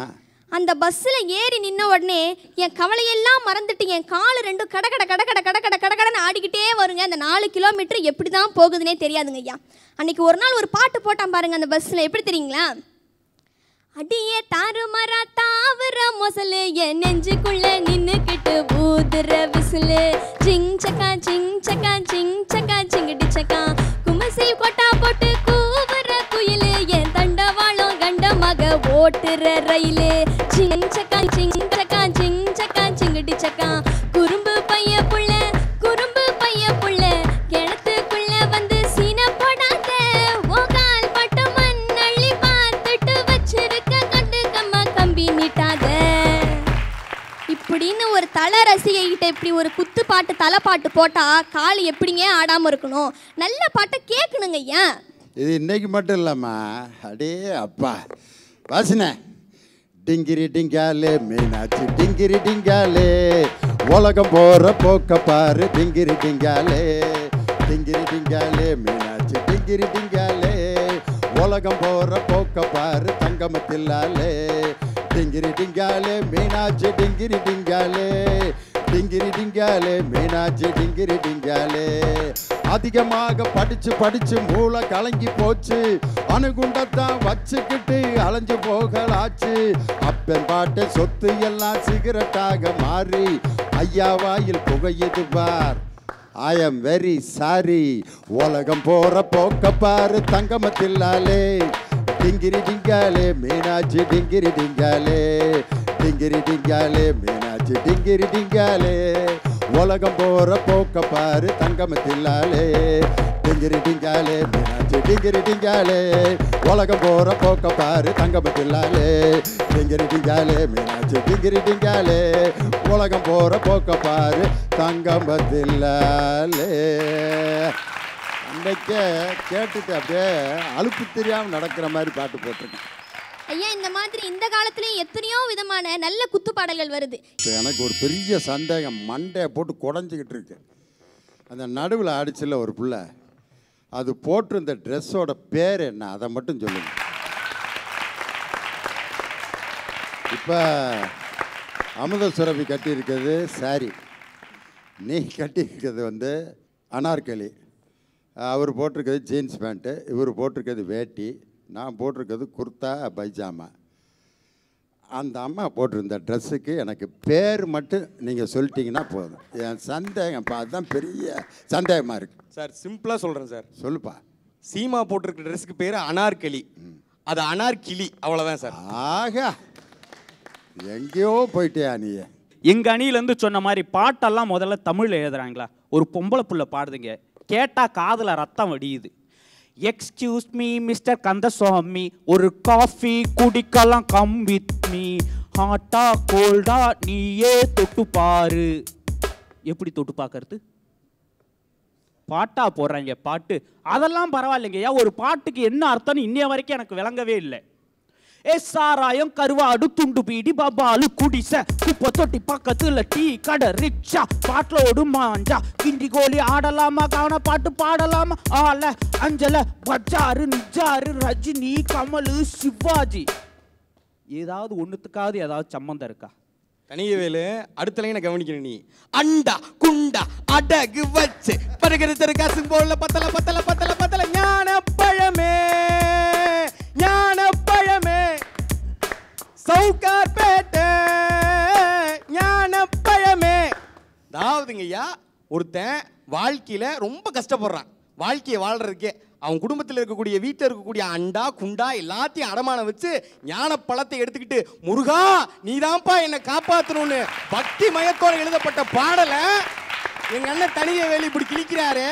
அந்த பஸ்ஸில் ஏறி நின்ன உடனே என் கவலையெல்லாம் மறந்துட்டு என் காலு ரெண்டும் கட கட கட கட கட கட கடகடன்னு ஆடிக்கிட்டே வருங்க. அந்த நாலு கிலோமீட்டர் எப்படி தான் போகுதுன்னே தெரியாதுங்க ஐயா. அன்றைக்கி ஒரு நாள் ஒரு பாட்டு போட்டான் பாருங்கள் அந்த பஸ்ஸில் எப்படி தெரியுங்களா? அடியே தாறுமாறா தாவர மொசலு என் நெஞ்சுக்குள்ள நின்னுக்கிட்டு ஊதுற விசிலு. சிங் சக்கா சிங் சக்கா சிங் சக்கா சிங்கடி சக்கா. குமசி கொட்டா போட்டு ஓட்டுற ரயிலு. சிங் சக்கான் சிங் சக்கான் சிங் சக்கான் சிங்கடி சக்கான் குறும்பு பைய புள்ள குறும்பு பைய புள்ள. கிணத்துக்குள்ள வந்து சீன போடாத. ஓகால் மட்டும் மண்ணள்ளி பார்த்துட்டு வச்சிருக்க கண்டுக்கம்மா கம்பி நீட்டாத. இப்படின்னு ஒரு தலை ரசிகைகிட்ட இப்படி ஒரு குத்து பாட்டு தலை பாட்டு போட்டால் கால் எப்படிங்க ஆடாமல் இருக்கணும்? நல்ல பாட்டை கேட்கணுங்க ஏன் இது இன்றைக்கி மட்டும் இல்லாம அடே அப்பா. வாசினே டிங்கிரி டிங்காலே மீனாட்சி டிங்கிரி டிங்காலே உலகம் போற போக்க பாரு டிங்கிரி டிங்காலே டிங்கிரி டிங்காலே மீனாட்சி டிங்கிரி டிங்காலே உலகம் போற போக்க பாரு தங்கமத்தில்லாலே டிங்கிரி டிங்காலே மீனாட்சி டிங்கிரி டிங்காலே டிங்கிரி டிங்காலே மீனாட்சி டிங்கிரி டிங்காலே அதிகமாக படிச்சு படிச்சு மூளை கலங்கி போச்சு. அணுகுண்டத்தான் வச்சுக்கிட்டு அலைஞ்சு போகலாச்சு. அப்பன் பாட்டு சொத்து எல்லாம் சிகரெட்டாக மாறி ஐயா வாயில் புகையுது பார். ஐ எம் வெரி சாரி உலகம் போற போக்க பாரு தங்கமத்தில்லாலே டிங்கிரி டிங்காலே மீனாட்சி டிங்கிரி டிங்காலே. டிங்கிரி டிங்காலே மீனாட்சி டிங்கிரி டிங்காலே. உலகம் போற போக்க பாரு தங்கமத்தில்லாலே டிங்கிரி டிங்காலே மீனாட்சி டிங்கிரி டிங்காலே உலகம் போற போக்க பாரு தங்கமத்தில்லாலே டிங்கிரி டிங்காலே மீனாட்சி டிங்கிரி டிங்காலே உலகம் போற போக்க பாரு தங்கமத்தில்லாலே அன்னைக்கே கேட்டுட்டு அப்படியே அழுப்பு தெரியாமல் நடக்கிற மாதிரி பாட்டு போட்டிருக்கேன். ஐயா இந்த மாதிரி இந்த காலத்துலயும் எத்தனையோ விதமான நல்ல குத்து பாடல்கள் வருது. இப்போ எனக்கு ஒரு பெரிய சந்தேகம் மண்டையை போட்டு குடஞ்சிக்கிட்டு இருக்கு. அந்த நடுவில் அடிச்சில்ல ஒரு பிள்ளை. அது போட்டிருந்த ட்ரெஸ்ஸோட பேர் என்ன? அதை மட்டும் சொல்லுங்க. இப்போ அமுத சுரபி கட்டியிருக்கிறது சாரி நீ கட்டியிருக்கிறது வந்து அனார்கலி. அவர் போட்டிருக்கிறது ஜீன்ஸ் பேண்ட்டு இவர் போட்டிருக்கிறது வேட்டி. நான் போட்டிருக்கிறது குர்தா பைஜாமா. அந்த அம்மா போட்டிருந்த ட்ரெஸ்ஸுக்கு எனக்கு பேர் மட்டும் நீங்கள் சொல்லிட்டீங்கன்னா போதும். என் சந்தேகம் இப்போ அதுதான் பெரிய சந்தேகமாக இருக்கு. சார் சிம்பிளா சொல்றேன் சார். சொல்லுப்பா. சீமா போட்டிருக்க ட்ரெஸ்க்கு பேரு அனார்கலி. அது அனார்கிளி அவ்வளவுதான் சார். ஆகா. எங்கேயோ போயிட்டியா நீ? எங்க அணியிலேருந்து சொன்ன மாதிரி பாட்டெல்லாம் முதல்ல தமிழ்ல எழுதுறாங்களா? ஒரு பொம்பளை புள்ள பாடுதுங்க. கேட்டா காதுல ரத்தம் வடியுது. எக்ஸ்கியூஸ் மீ மிஸ்டர் கந்தசுவாமி ஒரு காஃபி குடிக்கலாம் கம் வித் மீ ஹாட்டா கோல்டா நீயே தொட்டு பாரு. எப்படி தொட்டு பார்க்கறது? பாட்டா போடுறாங்க பாட்டு. அதெல்லாம் பரவாயில்லைங்க ஐயா ஒரு பாட்டுக்கு என்ன அர்த்தம்னு இன்னைய வரைக்கும் எனக்கு விளங்கவே இல்லை. ஏ சாராயம் கருவாடு துண்டு பீடி பபாலு குடிச. குப்பை தொட்டி பக்கத்துல டீ கடை ரிக்ஷா பாட்டிலோடு மாஞ்சா. கிண்டி கோழி ஆடலாமா கவன பாட்டு பாடலாமா? ஆல அஞ்சல பஜாரு நிஜாரு ரஜினி கமலு சிவாஜி. ஏதாவது ஒண்ணுத்துக்காவது ஏதாவது சம்மந்தம் இருக்கா? தனியவேலு அடுத்த லைனை கவனிக்கணும் நீ. அண்டா குண்டா அடகு வச்சு பருகிறது காசு போல பத்தல பத்தல பத்தல பத்தல ஞான பழமே சவுக்கார் பேட்டை ஞான பழமே அதாவதுங்க ஐயா ஒருத்தன் வாழ்க்கையில ரொம்ப கஷ்டப்படுறான். வாழ்க்கையை வாழ்றதுக்கே. அவன் குடும்பத்தில் இருக்கக்கூடிய வீட்டில் இருக்கக்கூடிய அண்டா குண்டா எல்லாத்தையும் அடமானம் வச்சு ஞான பழத்தை எடுத்துக்கிட்டு முருகா நீதான்ப்பா என்னை காப்பாத்தணும்னு பக்தி மயத்தோட எழுதப்பட்ட பாடலை எங்க அண்ணன் தனிய வேலி இப்படி கிழிக்கிறாரு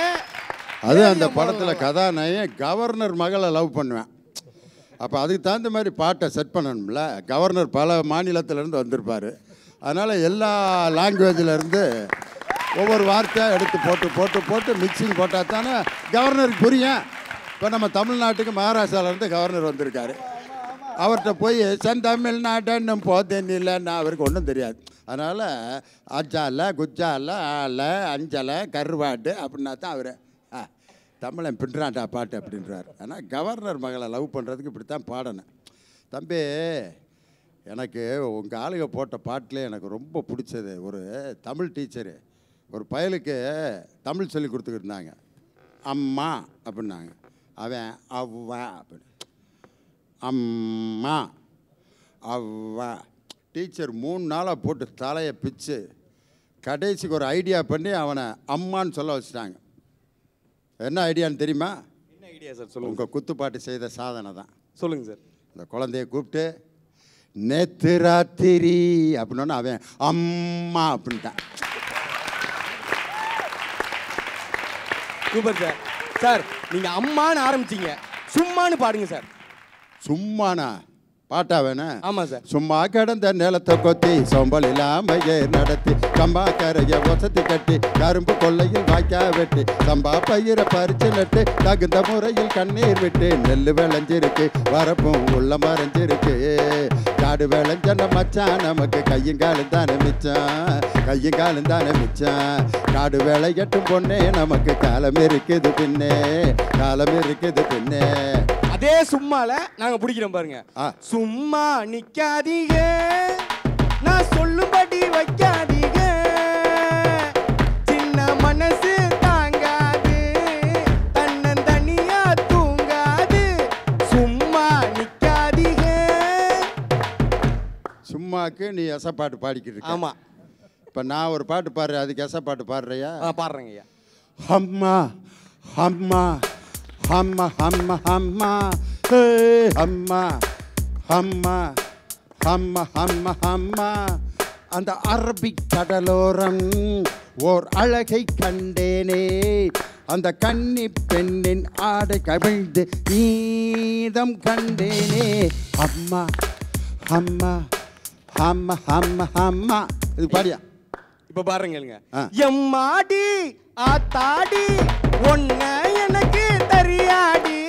அது அந்த படத்தில் கதாநாயகன் கவர்னர் மகளை லவ் பண்ணுவேன். அப்போ அதுக்கு தகுந்த மாதிரி பாட்டை செட் பண்ணணும்ல. கவர்னர் பல மாநிலத்திலேருந்து வந்திருப்பார். அதனால் எல்லா லாங்குவேஜிலேருந்து ஒவ்வொரு வார்த்தையாக எடுத்து போட்டு போட்டு போட்டு மிக்சிங் போட்டால் தானே கவர்னருக்கு புரியும். இப்போ நம்ம தமிழ்நாட்டுக்கு மகாராஷ்டிராவிலேருந்து கவர்னர் வந்திருக்காரு. அவர்கிட்ட போய் செந்தமிழ்நாடுன்னு போதேன்னில்லைன்னா அவருக்கு ஒன்றும் தெரியாது. அதனால் அஜால குஜால ஆல அஞ்சலை கருவாட்டு அப்படின்னா தான் அவர் தமிழன் பின்றாண்டா பாட்டு அப்படின்றார். ஆனால் கவர்னர் மகளை லவ் பண்ணுறதுக்கு இப்படி தான் பாடணும். தம்பி எனக்கு உங்கள் ஆளுக போட்ட பாட்டில் எனக்கு ரொம்ப பிடிச்சது. ஒரு தமிழ் டீச்சரு ஒரு பயலுக்கு தமிழ் சொல்லி கொடுத்துக்கிட்டு அம்மா அப்படின்னாங்க. அவன் அவ்வா அப்படின்னு அம்மா அவ்வா. டீச்சர் மூணு நாளாக போட்டு தலையை பிச்சு கடைசிக்கு ஒரு ஐடியா பண்ணி அவனை அம்மான்னு சொல்ல வச்சுட்டாங்க. என்ன ஐடியான்னு தெரியுமா? என்ன ஐடியா சார்? சொல்லுங்க. உங்கள் குத்துப்பாட்டு செய்த சாதனை தான். சொல்லுங்க சார். இந்த குழந்தைய கூப்பிட்டு நேத்து ராத்திரி அப்படின்னோன்னு அவன் அம்மா அப்படின்ட்டான். Super sir. சார் நீங்க அம்மான்னு ஆரம்பிச்சீங்க. சும்மான்னு பாடுங்க சார். சும்மானா? பாட்டா வேணும் ஆமா சார். சும்மா கிடந்த நிலத்தை கொத்தி சொம்பல் இல்லாமையே நடத்தி கம்பா கரைய வசதி கட்டி கரும்பு கொள்ளையில் வாய்க்கா வெட்டி சம்பா பயிரை பறிச்சு நட்டு தகுந்த முறையில் கண்ணீர் விட்டு நெல் விளைஞ்சிருக்கு வரப்பும் உள்ள மறைஞ்சிருக்கு. காடு விளைஞ்சன மச்சான் நமக்கு கையும் காலும் தானே மிச்சம் கையும் காலும் தானே மிச்சம். காடு விளையட்டும் பொண்ணே நமக்கு காலம் இருக்குது பின்னே காலம் இருக்குது பின்னே. அதே சும்மால நாங்க பிடிக்கிறோம் பாருங்க. சும்மா நிக்காதீங்க. நான் சொல்லும்படி வைக்காதீங்க. சின்ன மனசு தாங்காது. தன்னந்தனியா தூங்காது. சும்மா நிக்காதீங்க. சும்மாக்கு நீ எசப்பாட்டு பாடிக்கிட்டு இருக்க. ஆமா. இப்போ நான் ஒரு பாட்டு பாடுறேன் அதுக்கு எசப்பாட்டு பாடுறியா? ஆ, பாடுறேங்க ஐயா. அம்மா அம்மா. அம்மா அம்மா அம்மா ஹே அம்மா அம்மா அம்மா அம்மா அம்மா அந்த அரபிக் கடலோரம் ஓர் அழகை கண்டேனே. அந்த கன்னி பெண்ணின் ஆடை கவிழ்ந்து நீதம் கண்டேனே. அம்மா அம்மா அம்மா அம்மா அம்மா. இது பாடியா? இப்ப பாருங்க. எம்மாடி ஆத்தாடி ஒன்ன எனக்கு தெரியாடி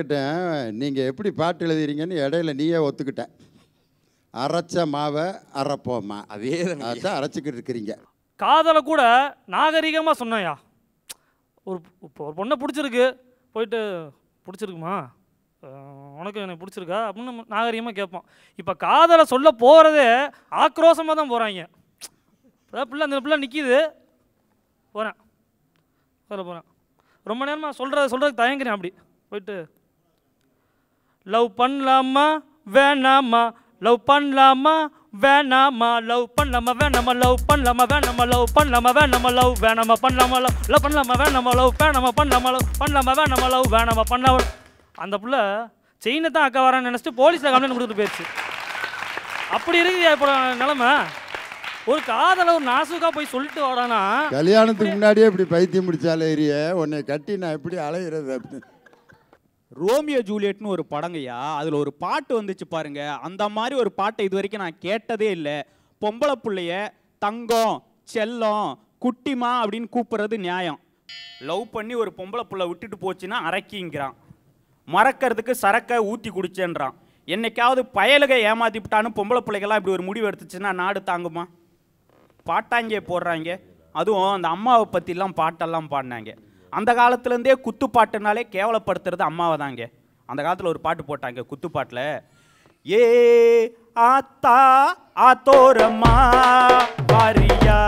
கிடக்கட்டேன் நீங்கள் எப்படி பாட்டு எழுதுறீங்கன்னு இடையில நீயே ஒத்துக்கிட்ட. அரைச்ச மாவை அரைப்போமா அதே அதான் அரைச்சிக்கிட்டு இருக்கிறீங்க. காதலை கூட நாகரிகமாக சொன்னேயா ஒரு இப்போ ஒரு பொண்ணை பிடிச்சிருக்கு போயிட்டு பிடிச்சிருக்குமா? உனக்கு எனக்கு பிடிச்சிருக்கா? அப்படின்னு நாகரிகமாக கேட்போம் இப்போ காதலை சொல்ல போகிறதே ஆக்ரோஷமாக தான் போகிறாங்க அதாவது பிள்ளை அந்த பிள்ளை நிற்கிது போகிறேன் சொல்ல போகிறேன் ரொம்ப நேரமாக சொல்கிற சொல்கிறதுக்கு தயங்குறேன் அப்படி. போயிட்டு லவ் பண்ணலாமா? வேணாமா? லவ் பண்ணலாமா? வேணாமா? லவ் பண்ணலாமா? வேணாமா? லவ் பண்ணலாமா? வேணாமா? லவ் பண்ணலாமா? வேணாமா? லவ் வேணாமா? பண்ணலாமா? லவ் லவ் பண்ணலாமா? வேணாமா? லவ் வேணாமா? பண்ணலாமா? லவ் பண்ணலாமா? வேணாமா? லவ் வேணாமா? பண்ணலாமா? அந்த புள்ள செயினை தான் அக்கா வரான்னு நினச்சிட்டு போலீஸில் கம்ப்ளைண்ட் கொடுத்துட்டு போயிடுச்சு அப்படி இருக்குது இப்போ நிலமை? ஒரு காதலை ஒரு நாசுக்கா போய் சொல்லிட்டு வரானா கல்யாணத்துக்கு முன்னாடியே இப்படி பைத்தியம் முடிச்சாலே ஏரிய உன்னை கட்டி நான் எப்படி அலையிறது அப்படின்னு. ரோமியோ ஜூலியட்னு ஒரு படங்கய்யா அதில் ஒரு பாட்டு வந்துச்சு பாருங்க. அந்த மாதிரி ஒரு பாட்டை இது வரைக்கும் நான் கேட்டதே இல்லை. பொம்பளை பிள்ளைய தங்கம் செல்லம் குட்டிமா அப்படின்னு கூப்பிட்றது நியாயம். லவ் பண்ணி ஒரு பொம்பளை புள்ள விட்டுட்டு போச்சுன்னா அரக்கிங்கிறான். மறக்கிறதுக்கு சரக்கை ஊற்றி குடிச்சேன்றான். என்னைக்காவது பயலுக ஏமாத்தி விட்டானு பொம்பளை பிள்ளைகள்லாம் இப்படி ஒரு முடிவு எடுத்துச்சுன்னா நாடு தாங்குமா? பாட்டாங்கே போடுறாங்க. அதுவும் அந்த அம்மாவை பற்றிலாம் பாட்டெல்லாம் பாடினாங்க. அந்த காலத்துலேருந்தே குத்துப்பாட்டுனாலே கேவலப்படுத்துறது அம்மாவை தாங்க அந்த காலத்தில் ஒரு பாட்டு போட்டாங்க குத்துப்பாட்டில் ஏ ஆத்தா ஆத்தோரம்மா வாரியா.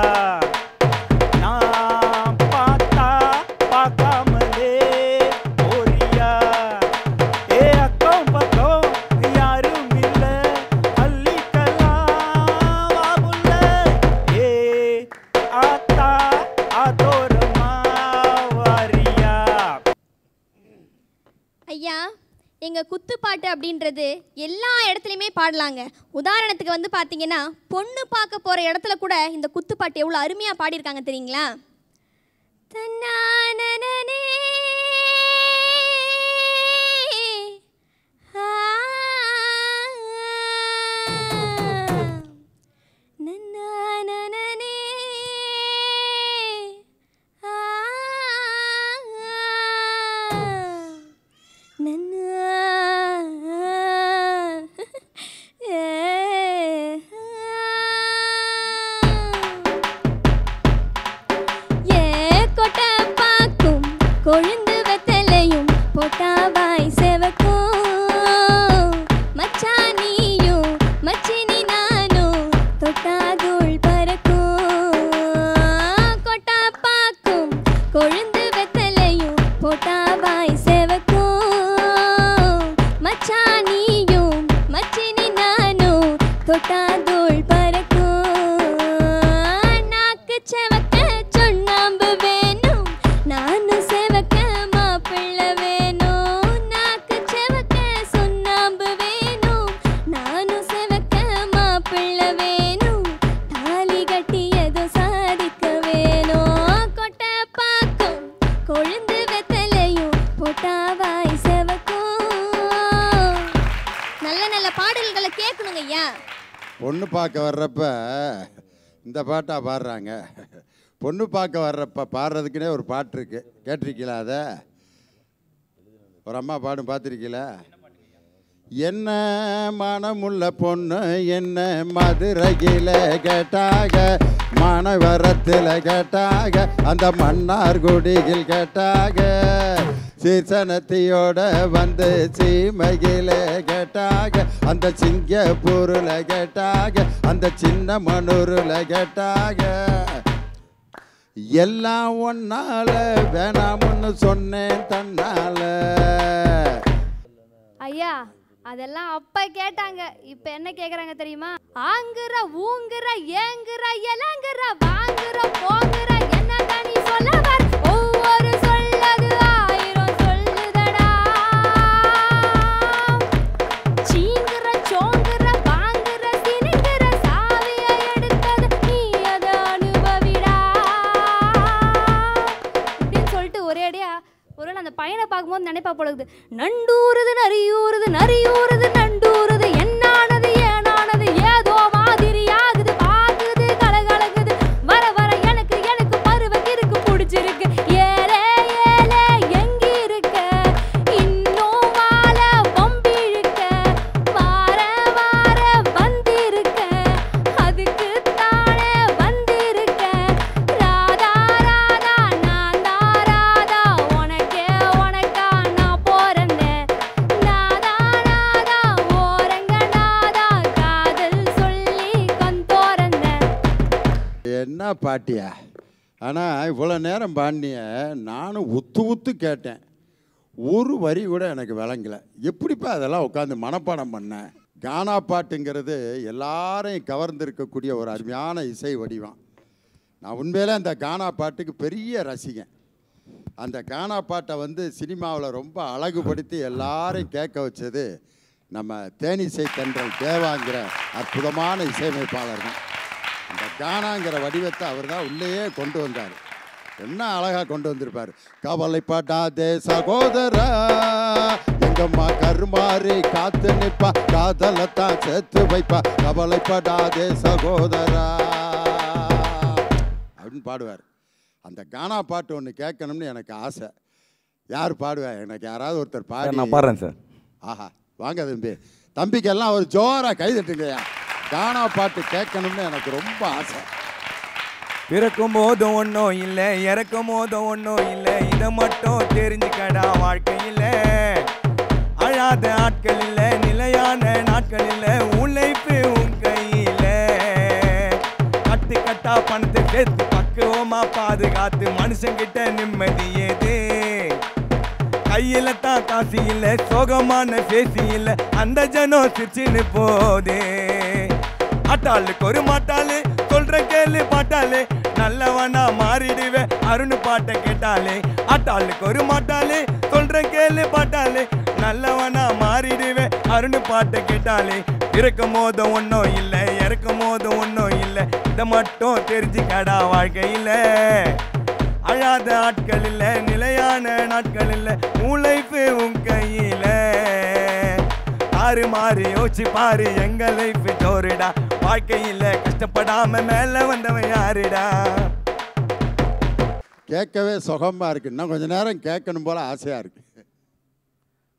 எங்கள் குத்துப்பாட்டு அப்படின்றது எல்லா இடத்துலையுமே பாடலாங்க. உதாரணத்துக்கு வந்து பார்த்தீங்கன்னா பொண்ணு பார்க்க போகிற இடத்துல கூட இந்த குத்துப்பாட்டு எவ்வளோ அருமையாக பாடியிருக்காங்க தெரியுங்களா? தன்னானே பார்க்க வர்றப்ப பாடுறதுக்குனே ஒரு பாட்டு இருக்கு. கேட்டிருக்கீங்களா அதை? ஒரு அம்மா பாடும் பார்த்துருக்கீங்களா? என்ன மனமுள்ள பொண்ணு என்ன மதுரையில் கேட்டாக மணவரத்தில் கேட்டாக அந்த மன்னார்குடியில் கேட்டாக சீர்சனத்தையோட வந்து சீமையில் கேட்டாக அந்த சிங்கப்பூரில் கேட்டாக அந்த சின்ன மனூரில் கேட்டாக. எல்லாம் ஒன்னால வேணாம்னு சொன்னேன் தன்னால. ஐயா அதெல்லாம் அப்ப கேட்டாங்க. இப்ப என்ன கேக்குறாங்க தெரியுமா? ஆங்குற ஊங்குற ஏங்குற எலங்குற வாங்குற போங்குற என்ன நீ சொல்ல ஓ பையனை பார்க்கும்போது நினைப்பா பொழுது நண்டூருது நரியூறுது நரியூறுது நண்டூறுது என்னானது? இவ்வளோ நேரம் பாண்டிய நானும் உத்து உத்து கேட்டேன். ஒரு வரி கூட எனக்கு விளங்கலை. எப்படிப்பா அதெல்லாம் உட்காந்து மனப்பாடம் பண்ணேன் கானா பாட்டுங்கிறது எல்லாரையும் கவர்ந்திருக்கக்கூடிய ஒரு அருமையான இசை வடிவம். நான் உண்மையிலே அந்த கானா பாட்டுக்கு பெரிய ரசிகன். அந்த கானா பாட்டை வந்து சினிமாவில் ரொம்ப அழகுபடுத்தி எல்லாரையும் கேட்க வச்சது நம்ம தேனிசை தென்றல் தேவாங்கிற அற்புதமான இசையமைப்பாளர் தான். அந்த கானாங்கிற வடிவத்தை அவர் தான் உள்ளேயே கொண்டு வந்தார். என்ன அழகாக கொண்டு வந்திருப்பார். கவலைப்படாதே சகோதரா எங்கம்மா கருமாறி காத்து நிப்பா காதலத்தான் சேர்த்து வைப்பா. கவலைப்படாதே சகோதரா அப்படின்னு பாடுவார். அந்த கானா பாட்டு ஒன்று கேட்கணும்னு எனக்கு ஆசை. யார் பாடுவா? எனக்கு யாராவது ஒருத்தர் பாடி. நான் பாடுறேன் சார். ஆஹா வாங்க தம்பி. தம்பிக்கெல்லாம் ஒரு ஜோராக கைதட்டுங்கய்யா கானா பாட்டு கேட்கணும்னு எனக்கு ரொம்ப ஆசை. பிறக்கும் போதும் ஒன்றும் இல்லை இறக்கும் போதும் ஒன்றும் இல்லை. இதை மட்டும் தெரிஞ்சுக்கடா வாழ்க்கையில். அழாத ஆட்கள் இல்லை நிலையான நாட்கள் இல்லை உழைப்பு உன் கையில். கட்டு கட்டா பணத்தை சேர்த்து பக்குவமா பாதுகாத்து மனுஷங்கிட்ட நிம்மதி ஏது கையில தான் காசு இல்லை சோகமான பேசி இல்லை அந்த ஜனம் சிரிச்சுன்னு போதே. அட்டாளுக்கு ஒரு மாட்டாளு சொல்ற கேளு பாட்டாளு நல்லவனா மாறிடுவே. அருண் பாட்டை கேட்டாலே அட்டாளுக்கு ஒரு மாட்டாளு. சொல்ற கேளு பாட்டாளு. நல்லவனா மாறிடுவே. அருண் பாட்டை கேட்டாலே இருக்கும் போது ஒன்றும் இல்லை இறக்கும் போது ஒன்றும் இல்லை. இதை மட்டும் தெரிஞ்சுக்கடா வாழ்க்கையில் அழாத ஆட்கள் இல்லை நிலையான நாட்கள் இல்லை. உழைப்பு உன் கையில். ஆறு மாறி யோசிச்சு பாரு எங்க லைஃப் ஜோருடா. வாழ்க்கையில கஷ்டப்படாம மேல வந்தவன் யாருடா? கேட்கவே சுகமாக இருக்கு. இன்னும் கொஞ்ச நேரம் கேட்கணும் போல ஆசையாக இருக்கு.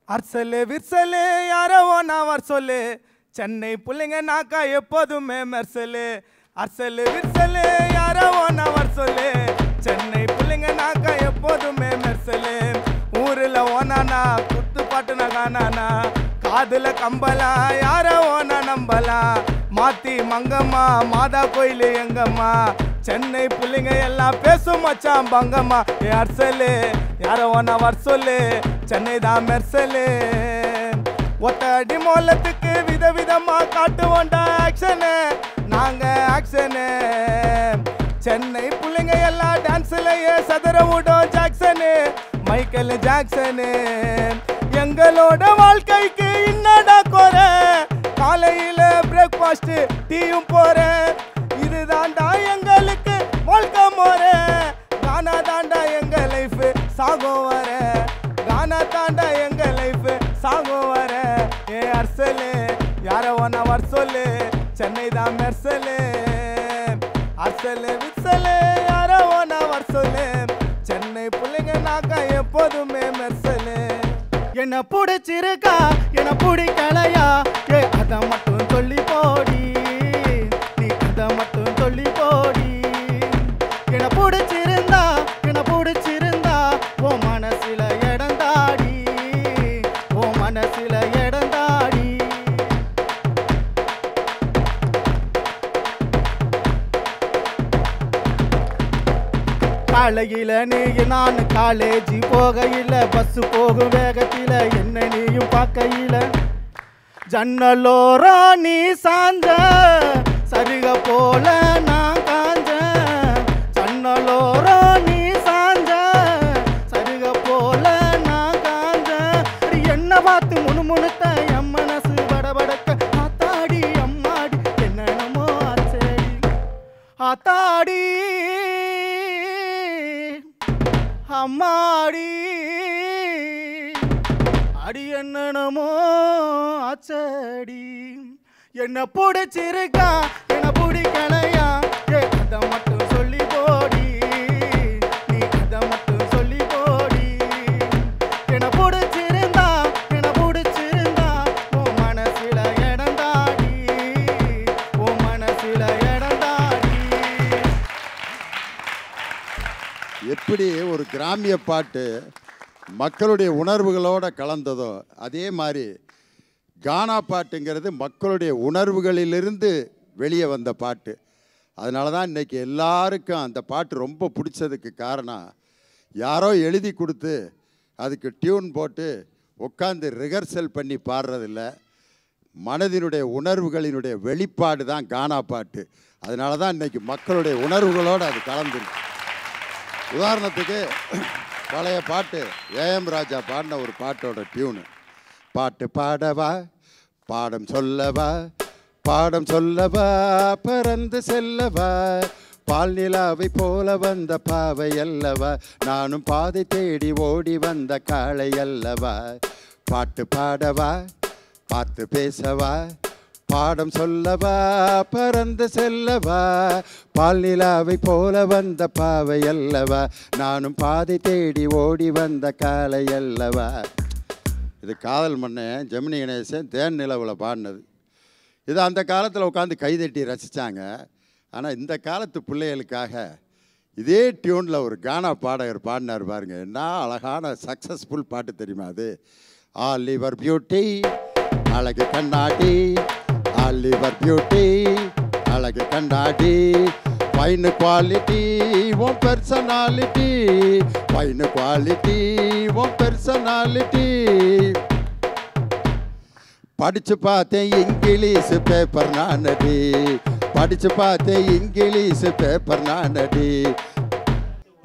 அர்சலு விர்சலு யாரோ நான் வர் சொல்லு. சென்னை பிள்ளைங்க நாக்கா எப்போதுமே மெர்சலு அர்சலு விர்சலு யாரோ நான் வர் சொல்லு. சென்னை பிள்ளைங்க நாக்கா எப்போதுமே மெர்சலு ஊரில் ஓனானா குத்து பாட்டுனா காணானா. காதுல கம்பலா யாரோ ஓனா நம்பலா. மாத்தி மங்கம்மா மாதா கோயில் எங்கம்மா? சென்னை பிள்ளைங்க எல்லாம் பேசும் மச்சான் பங்கம்மா. ஏ அர்சலு யாரோ ஒன்னா வர சொல்லு. சென்னை தான் மெர்சலு. ஒத்த அடி மோலத்துக்கு விதவிதமா காட்டுவோண்டா ஆக்ஷனு. நாங்க ஆக்ஷனு. சென்னை பிள்ளைங்க எல்லாம் டான்ஸ்லயே சதுர விடும் ஜாக்சனு. Michael Jackson. எங்களோட வாழ்க்கைக்கு என்னடா குறை. காலையில பிரேக்ஃபாஸ்ட் டீயும் போறேன். இதுதான்டா எங்களுக்கு வழக்கம் முறை. கானா தாண்டா எங்க லைஃப் சாகும் வரேன் கானா தாண்டா எங்க லைஃப் சாகும் வர. ஏ அர்சலே யார ஒன்ன வர சொல்லு? சென்னை தான் மெர்சலு. அர்சலு விசலு யார ஒன்ன வர சொல்லு? சென்னை பிள்ளைங்க நாக்கா எப்போதுமே மெர்சலு. என்ன பிடிச்சிருக்கா? என்ன பிடிக்கலையா? ஏ அதை மட்டும் சொல்லி போடி. நீ அதை மட்டும் சொல்லி போடி. என்ன பிடிச்சிருந்தா? என்ன பிடிச்ச காலையில நீ நான் காலேஜ் போகையில பஸ் போகும் வேகத்தில என்ன நீயும் பார்க்கையில. ஜன்னலோரா நீ சாஞ்ச சரிக போல நான் காஞ்ச. ஜன்னலோரா நீ சாஞ்ச சரிக போல நான் காஞ்ச. என்ன பார்த்து முணுமுணுத்த என் மனசு படபடக்க. ஆத்தாடி அம்மாடி என்னென்னமோ ஆச்சேடி ஆத்தாடி அம்மாடி. அடி என்னமோ ஆச்சடி. என்ன பிடிச்சிருக்கா என்ன பிடிக்கலையா ஏ மட்டும் சொல்லி போடு. எப்படி ஒரு கிராமிய பாட்டு மக்களுடைய உணர்வுகளோட கலந்ததோ அதே மாதிரி கானா பாட்டுங்கிறது மக்களுடைய உணர்வுகளிலிருந்து வெளியே வந்த பாட்டு. அதனால தான் இன்னைக்கு எல்லாருக்கும் அந்த பாட்டு ரொம்ப பிடிச்சதுக்கு காரணம் யாரோ எழுதி கொடுத்து அதுக்கு டியூன் போட்டு உட்காந்து ரிஹர்சல் பண்ணி பாடுறதில்ல. மனதினுடைய உணர்வுகளினுடைய வெளிப்பாடு தான் கானா பாட்டு. அதனால தான் இன்னைக்கு மக்களுடைய உணர்வுகளோடு அது கலந்துருக்கு. உதாரணத்துக்கு பழைய பாட்டு ஏஎம் ராஜா பாடின ஒரு பாட்டோட டியூனு. பாட்டு பாடவா பாடம் சொல்லவா பாடம் சொல்லவா பறந்து செல்லவா பால் நிலாவை போல வந்த பாவை அல்லவா நானும் பாதை தேடி ஓடி வந்த காளை அல்லவா. பாட்டு பாடவா பார்த்து பேசவா பாடம் சொல்லவா பறந்து செல்லவா? பால் நிலாவை போல வந்த பாவை அல்லவா? நானும் பாதை தேடி ஓடி வந்த காலை அல்லவா? இது காதல் மன்னன் ஜெமினி கணேசன் தேன் நிலவில் பாடினது. இது அந்த காலத்தில் உட்காந்து கைதட்டி ரசித்தாங்க ஆனால் இந்த காலத்து பிள்ளைகளுக்காக இதே டியூனில் ஒரு கானா பாடகர் பாடினார் பாருங்க. என்ன அழகான சக்ஸஸ்ஃபுல் பாட்டு தெரியுமா அது? ஆல் லிவர் பியூட்டி அழகு கண்ணாடி அலிவர் பியூட்டி அழகு கண்ணாடி ஃபைன் குவாலிட்டி உன் பெர்சனாலிட்டி ஃபைன் குவாலிட்டி உன் பெர்சனாலிட்டி படிச்சு பார்த்தேன் இங்கிலீஷ் பேப்பர் நானடி. படிச்சு பார்த்தேன் இங்கிலீஷ் பேப்பர் நானடி.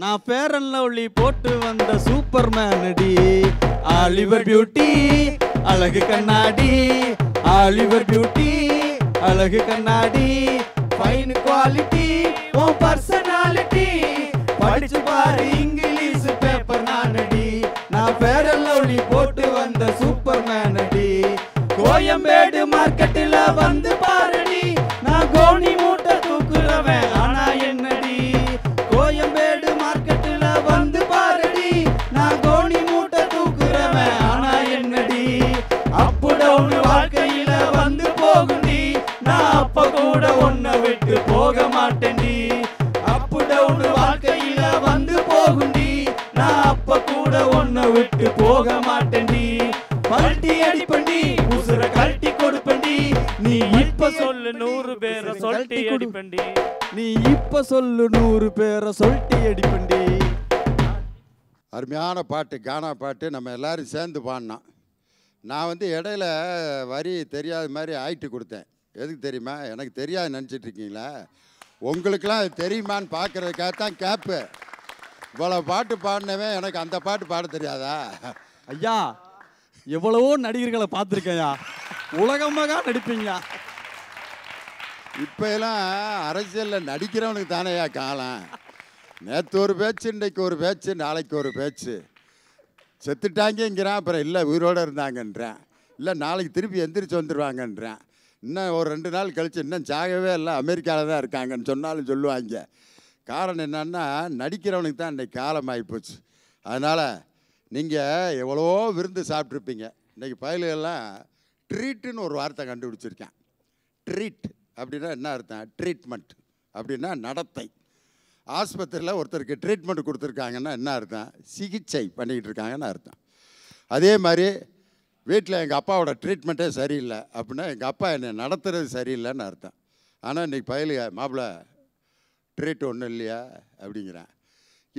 நான் ஃபேர் அண்ட் லவ்லி போட்டு வந்த சூப்பர் மேனடி ஆலிவர் பியூட்டி அழகு கண்ணாடி. ஆலிவர் பியூட்டி அழகு கண்ணாடி ஃபைன் குவாலிட்டி ஓ பர்சனாலிட்டி படிச்சு பாரு இங்கிலீஷ் பேப்பர் நானடி. நான் ஃபேர் லவ்லி போட்டு வந்த சூப்பர் மேனடி கோயம்பேடு மார்க்கெட்டில் வந்து பாரு அடிப்பண்டி நீ இப்ப சொல்லு நூறு பேரை சொல்லிட்டு அடிப்பண்டி அருமையான பாட்டு கானா பாட்டு நம்ம எல்லாரும் சேர்ந்து பாடினோம் நான் வந்து இடையில வரி தெரியாத மாதிரி ஆயிட்டு கொடுத்தேன். எதுக்கு தெரியுமா? எனக்கு தெரியாது நினச்சிட்டு இருக்கீங்களா? உங்களுக்கெல்லாம் அது தெரியுமான்னு பார்க்குறதுக்காக தான் கேப்பு இவ்வளோ பாட்டு பாடினவன் எனக்கு அந்த பாட்டு பாட தெரியாதா? ஐயா எவ்வளவோ நடிகர்களை பார்த்துருக்கேயா உலகமாக நடிப்பீங்க. இப்போ எல்லாம் அரசியலில் நடிக்கிறவனுக்கு தானேயா காலம்? நேற்று ஒரு பேச்சு இன்றைக்கு ஒரு பேச்சு நாளைக்கு ஒரு பேச்சு. செத்துட்டாங்கங்கிறான் அப்புறம் இல்லை உயிரோடு இருந்தாங்கன்றேன். இல்லை நாளைக்கு திருப்பி எந்திரிச்சு வந்துடுவாங்கன்றேன் இன்னும் ஒரு ரெண்டு நாள் கழித்து இன்னும் சாகவே இல்லை அமெரிக்காவில் தான் இருக்காங்கன்னு சொன்னாலும் சொல்லுவாங்க. காரணம் என்னன்னா நடிக்கிறவனுக்கு தான் இன்றைக்கி காலம் ஆகிப்போச்சு அதனால் நீங்கள் எவ்வளோ விருந்து சாப்பிட்ருப்பீங்க இன்றைக்கி பயலுகள்லாம் ட்ரீட்டுன்னு ஒரு வார்த்தை கண்டுபிடிச்சிருக்கேன். ட்ரீட் அப்படின்னா என்ன அர்த்தம்? ட்ரீட்மெண்ட் அப்படின்னா நடத்தை. ஆஸ்பத்திரியில் ஒருத்தருக்கு ட்ரீட்மெண்ட் கொடுத்துருக்காங்கன்னா என்ன அர்த்தம்? சிகிச்சை பண்ணிக்கிட்டு இருக்காங்கன்னு அர்த்தம். அதே மாதிரி வீட்டில் எங்கள் அப்பாவோட ட்ரீட்மெண்ட்டே சரியில்லை அப்படின்னா எங்கள் அப்பா என்னை நடத்துறது சரியில்லைன்னு அர்த்தம். ஆனால் இன்றைக்கி பயலுக மாப்பிள்ள ட்ரீட் ஒன்றும் இல்லையா? அப்படிங்கிறேன்.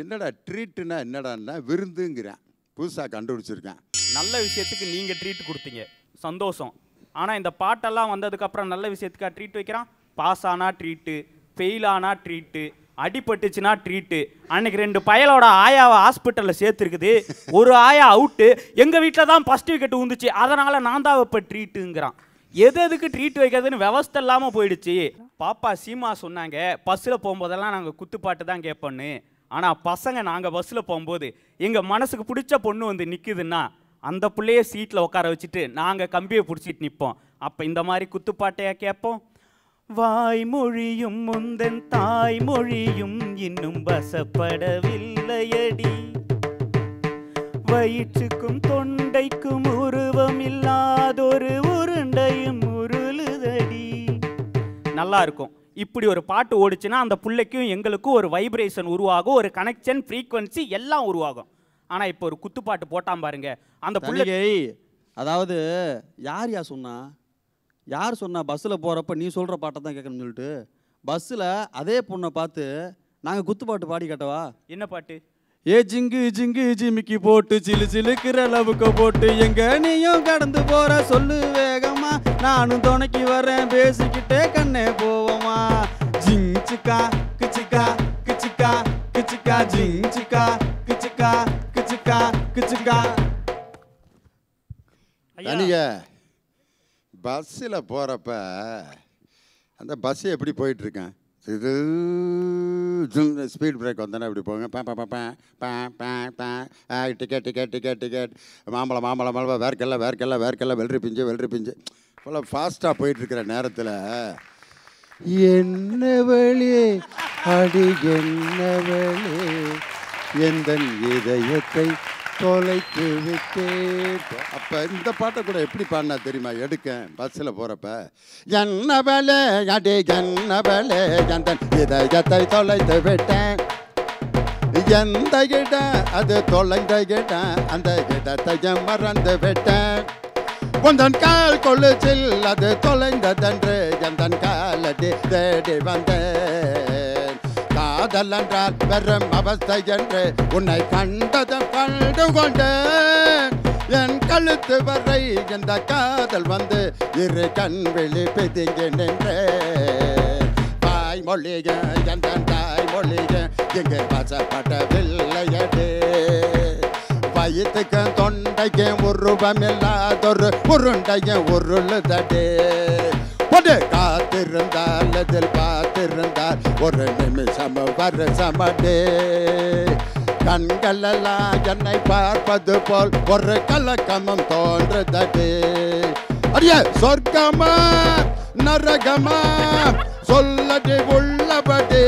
என்னடா ட்ரீட்டுனா என்னடான்னா விருந்துங்கிறேன். புதுசாக கண்டுபிடிச்சிருக்கேன். நல்ல விஷயத்துக்கு நீங்கள் ட்ரீட் கொடுத்தீங்க. சந்தோஷம். ஆனால் இந்த பாட்டெல்லாம் வந்ததுக்கப்புறம் நல்ல விஷயத்துக்கா ட்ரீட் வைக்கிறான்? பாஸ் ஆனால் ட்ரீட்டு ஃபெயில் ஆனால் ட்ரீட்டு அடிபட்டுச்சுன்னா ட்ரீட்டு அன்னைக்கு ரெண்டு பயலோட ஆயாவை ஹாஸ்பிட்டலில் சேர்த்துருக்குது. ஒரு ஆயா அவுட்டு எங்கள் வீட்டில் தான் ஃபஸ்ட் விக்கெட் உந்துச்சு. அதனால் நான் தான் இப்போ ட்ரீட்டுங்கிறான் எது எதுக்கு ட்ரீட் வைக்கிறதுன்னு விவஸ்தை இல்லாமல் போயிடுச்சு. பாப்பா சீமா சொன்னாங்க பஸ்ஸில் போகும்போதெல்லாம் நாங்கள் குத்துப்பாட்டு தான் கேட்போன்னு ஆனால் பசங்க நாங்கள் பஸ்ஸில் போகும்போது எங்கள் மனசுக்கு பிடிச்ச பொண்ணு வந்து நிற்குதுன்னா அந்த பிள்ளைய சீட்டில் உட்கார வச்சுட்டு நாங்கள் கம்பியை பிடிச்சிட்டு நிற்போம் அப்போ இந்த மாதிரி குத்துப்பாட்டையா கேட்போம்? வாய்மொழியும் முந்தன் தாய்மொழியும் இன்னும் வசப்படவில்லையடி. வயிற்றுக்கும் தொண்டைக்கும் உருவம் இல்லாதொரு உருண்டையும் உருளுதடி. நல்லா இருக்கும். இப்படி ஒரு பாட்டு ஓடுச்சுன்னா அந்த பிள்ளைக்கும் எங்களுக்கும் ஒரு வைப்ரேஷன் உருவாகும் ஒரு கனெக்ஷன் ஃப்ரீக்வன்சி எல்லாம் உருவாகும். ஆனா இப்போ ஒரு குத்துப்பாட்டு போட்டான் பாருங்க. அந்த புள்ளை அதாவது யார் யா சொன்னா? யார் சொன்னா பஸ்ஸில் போகிறப்ப நீ சொல்கிற பாட்டை தான் கேட்கணும்னு சொல்லிட்டு பஸ்ஸில் அதே பொண்ணை பார்த்து நாங்கள் குத்துப்பாட்டு பாடி கேட்டவா? என்ன பாட்டு? ஏ ஜிங்கு ஜிங்கு ஜிமிக்கி போட்டு சிலு சிலுக்கிற அளவுக்கு போட்டு எங்க நீயும் கடந்து போற சொல்லு வேகமா. நானும் துணைக்கு வரேன் பேசிக்கிட்டே கண்ணே போவோமா. ஜிங் சிக்கா கிச்சிக்கா கிச்சிக்கா கிச்சிக்கா ஜிங் சிக்கா கிச்சிக்கா கிச்சிக்கா கிச்சிக்கா ஐயா. தனிக பஸ்ஸில் போகிறப்ப அந்த பஸ் எப்படி போயிட்டுருக்கேன் இது ஸ்பீட் பிரேக் வந்தோன்னே இப்படி போங்க. பே பே பே பே பே பே பே. Ticket ticket ticket ticket. மாம்பழம் மாம்பழம் மாம்பழம் வேர்க்கல்ல வேர்க்கல்ல வேர்க்கல்ல வெள்ளரி பிஞ்சு வெள்ளரி பிஞ்சு. இவ்வளோ ஃபாஸ்ட்டாக போயிட்டுருக்கிற நேரத்தில் என்ன வழி? அடி என்ன வழி? எந்த இதயத்தை தொலைத்து விட்டே அப்போ இந்த பாட்டை கூட எப்படி பாடினா தெரியுமா? எடுக்கேன் பஸ்ஸில் போகிறப்ப என்ன வேலை? அடி என்ன வேலை? எந்த இதயத்தை தொலைத்து விட்டேன். எந்த இடம் அது தொலைந்த இடம் அந்த இடத்தையும் மறந்து விட்டேன். உந்தன் கால் கொலுச்சில் அது தொலைந்ததன்று எந்தன் காலடி தேடி வந்தேன். காதல் என்றால் பெரும் அவஸ்தை என்று உன்னை கண்டதும் கண்டு கொண்டேன் என் கழுத்து வரை இந்த காதல் வந்து இரு கண் விழி பிதுங்கி நின்றேன் தாய்மொழிக என் தாய்மொழிக இங்கு வசப்படவில்லையடே வயிற்றுக்கு தொண்டைக்கு உருவம் இல்லாதொரு உருண்டைக்கு உருளுதடே. காத்திருந்தால் அதில் பார்த்திருந்தால் ஒரு நிமிஷம் வர வருஷமடே கண்களெல்லாம் என்னை பார்ப்பது போல் ஒரு கலக்கமும் தோன்றுதடே அரிய சொர்க்கமா நரகமா சொல்லடி உள்ளபடி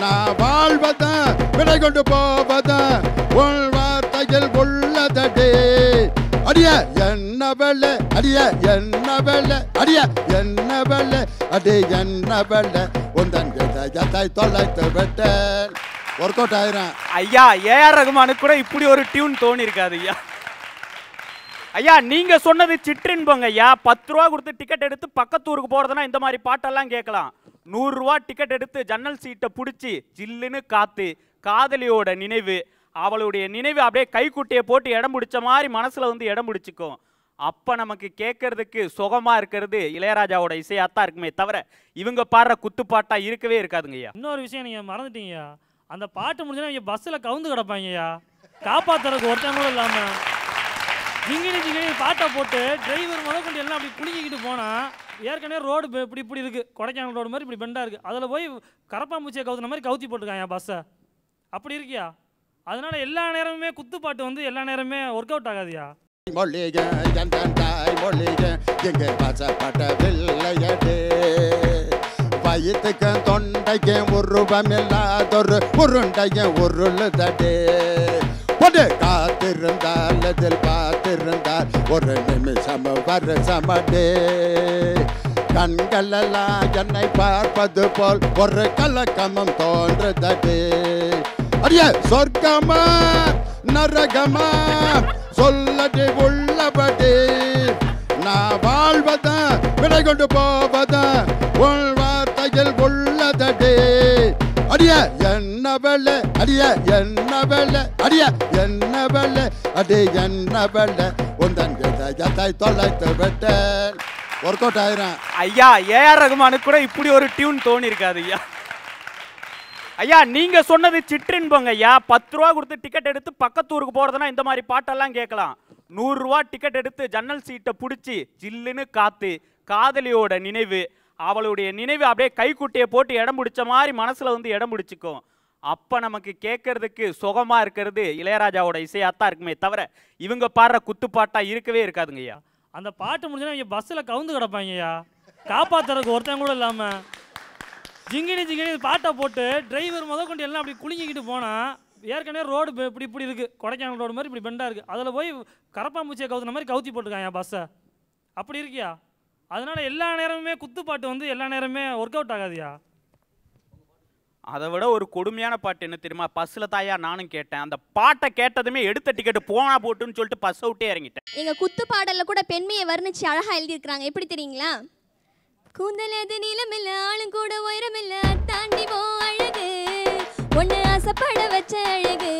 நான் வாழ்வதா விடை கொண்டு போவதா உள் வார்த்தையில் உள்ளதடி அடிய என்ன வெள்ள? அடிய என்ன வெள்ள? அடிய என்ன வெள்ள? அடி என்ன வெள்ள? உந்தன் இதயத்தை தொலைத்து விட்டேன். ஒர்க் அவுட் ஆயிரம். ஐயா ஏஆர் ரகுமானுக்கு கூட இப்படி ஒரு டியூன் தோணி இருக்காது ஐயா. ஐயா நீங்க சொன்னது சிற்றின்பங்க ஐயா. பத்து ரூபா கொடுத்து டிக்கெட் எடுத்து பக்கத்து ஊருக்கு போறதுனா இந்த மாதிரி பாட்டெல்லாம் கேட்கலாம். நூறு ரூபா டிக்கெட் எடுத்து ஜன்னல் சீட்டை பிடிச்சி ஜில்லுன்னு காத்து காதலியோட நினைவு அவளுடைய நினைவு அப்படியே கைக்குட்டியை போட்டு இடம் பிடிச்ச மாதிரி மனசில் வந்து இடம் பிடிச்சிக்கும். அப்போ நமக்கு கேட்கறதுக்கு சுகமாக இருக்கிறது இளையராஜாவோட இசையாத்தான் இருக்குமே தவிர இவங்க பாடுற குத்துப்பாட்டாக இருக்கவே இருக்காதுங்க ஐயா. இன்னொரு விஷயம் நீங்கள் மறந்துட்டீங்கய்யா அந்த பாட்டு முடிஞ்சோன்னா இங்கே பஸ்ஸில் கவுந்து கிடப்பாங்கய்யா காப்பாற்றுறதுக்கு ஒருத்தன் கூட இல்லாமல் ஜிங்கினி ஜிங்கினி பாட்டை போட்டு டிரைவர் முதற்கொண்டு எல்லாம் அப்படி குலுங்கிக்கிட்டு போனால் ஏற்கனவே ரோடு இப்படி இப்படி இருக்குது கொடைக்கானல் ரோடு மாதிரி இப்படி பெண்டாக இருக்குது அதில் போய் கரப்பாம்பூச்சியை கவுத்துன மாதிரி கவுத்தி போட்டுருக்காங்க பஸ்ஸை அப்படி இருக்கியா? அதனால எல்லா நேரமுமே குத்துப்பாட்டு வந்து எல்லா நேரமே ஒர்க் அவுட் ஆகாதியா. மொழிக என் தாய் தாய் மொழியும் இங்கே வசப்படவில்லையடே வயிற்றுக்கும் தொண்டைக்கும் உருவமில்லாதொரு உருண்டையும் உருளுதடே ஒரு காத்திருந்தால் அதில் பார்த்திருந்தால் ஒரு நிமிஷம் வருஷமடே கண்களெல்லாம் என்னை பார்ப்பது போல் ஒரு கலக்கமும் தோன்றுதடே. அடிய சொர்க்கமா நரகமா சொல்லடி உள்ளபடி. நான் வாழ்வதா விடை கொண்டு போவதா உள் வார்த்தையில் உள்ளதடே. அடிய என்ன வெள்ள அடிய என்ன வெள்ள அடிய என்ன வெள்ள அடி என்ன வெள்ள உந்தன் இதயத்தை தொலைத்து விட்டேன். ஒர்க் அவுட் ஆயிரம். ஐயா ஏஆர் ரகுமானுக்கு கூட இப்படி ஒரு டியூன் தோணி இருக்காது ஐயா. ஐயா நீங்க சொன்னது சிற்றின்பங்க ஐயா பத்து ரூபா கொடுத்து டிக்கெட் எடுத்து பக்கத்தூருக்கு போறதுனா இந்த மாதிரி பாட்டெல்லாம் கேட்கலாம். நூறு ரூபா டிக்கெட் எடுத்து ஜன்னல் சீட்டை பிடிச்சி ஜில்லுன்னு காத்து காதலியோட நினைவு அவளுடைய நினைவு அப்படியே கைக்குட்டியை போட்டு இடம் பிடிச்ச மாதிரி மனசுல வந்து இடம் பிடிச்சிக்கும். அப்ப நமக்கு கேட்கறதுக்கு சுகமா இருக்கிறது இளையராஜாவோட இசையாத்தான் இருக்குமே தவிர இவங்க பாடுற குத்துப்பாட்டா இருக்கவே இருக்காதுங்க ஐயா அந்த பாட்டு முடிஞ்சோன்னா இங்கே பஸ்ஸில் கவுந்து கிடப்பாங்கய்யா. காப்பாத்துறதுக்கு ஒருத்தன் கூட இல்லாமல் ஜிங்கினி ஜிங்கினி பாட்டை போட்டு டிரைவர் முத கொண்டு எல்லாம் அப்படி குலுங்கிக்கிட்டு போனால் ஏற்கனவே ரோடு இப்படி இப்படி இருக்குது கொடைக்கானல் ரோடு மாதிரி இப்படி பெண்டாக இருக்குது அதில் போய் கரப்பாம்பூச்சியை கவுத்துன மாதிரி கவுத்தி போட்டுருக்காங்க பஸ்ஸை அப்படி இருக்கியா? அதனால எல்லா நேரமுமே குத்துப்பாட்டு வந்து எல்லா நேரமே ஒர்க் அவுட் ஆகாதியா? அதை விட ஒரு கொடுமையான பாட்டு என்ன தெரியுமா? பஸ்ஸில் தாயா நானும் கேட்டேன். அந்த பாட்டை கேட்டதுமே எடுத்த டிக்கெட் போனா போட்டுன்னு சொல்லிட்டு பஸ் விட்டே இறங்கிட்டேன். எங்க குத்து பாடல்ல கூட பெண்மையை வர்ணிச்சு அழகா எழுதியிருக்கிறாங்க. எப்படி தெரியுங்களா? கூந்தலது நீளமில்ல ஆளும் கூட உயரமில்ல. தாண்டி போ அழகு ஒன்று ஆசைப்பட வச்ச அழகு.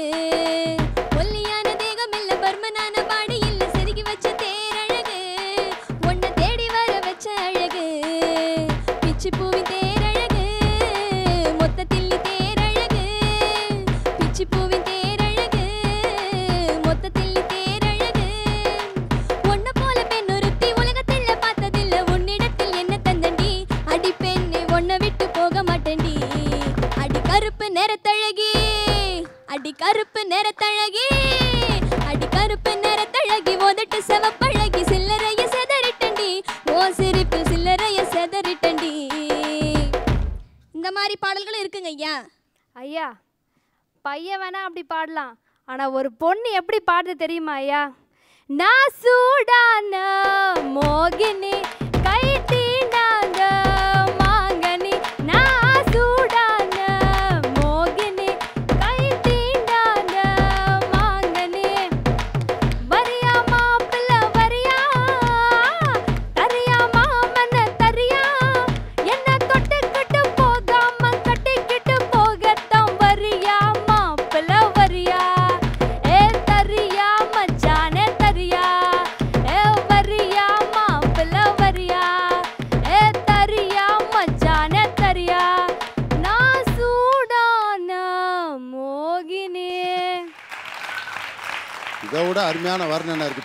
நிறத்தழகி அடி கருப்பு நிறத்தழகி அடி கருப்பு நிறத்தழகி உதட்டு செவப்பழகி சில்லறைய செதறிட்டண்டி. ஓ சிரிப்பு சில்லறைய செதறிட்டண்டி. இந்த மாதிரி பாடல்கள் இருக்குங்க ஐயா. ஐயா பையன் வேணா அப்படி பாடலாம். ஆனா ஒரு பொண்ணு எப்படி பாடுறது தெரியுமா ஐயா? நான் சூடான மோகினி கை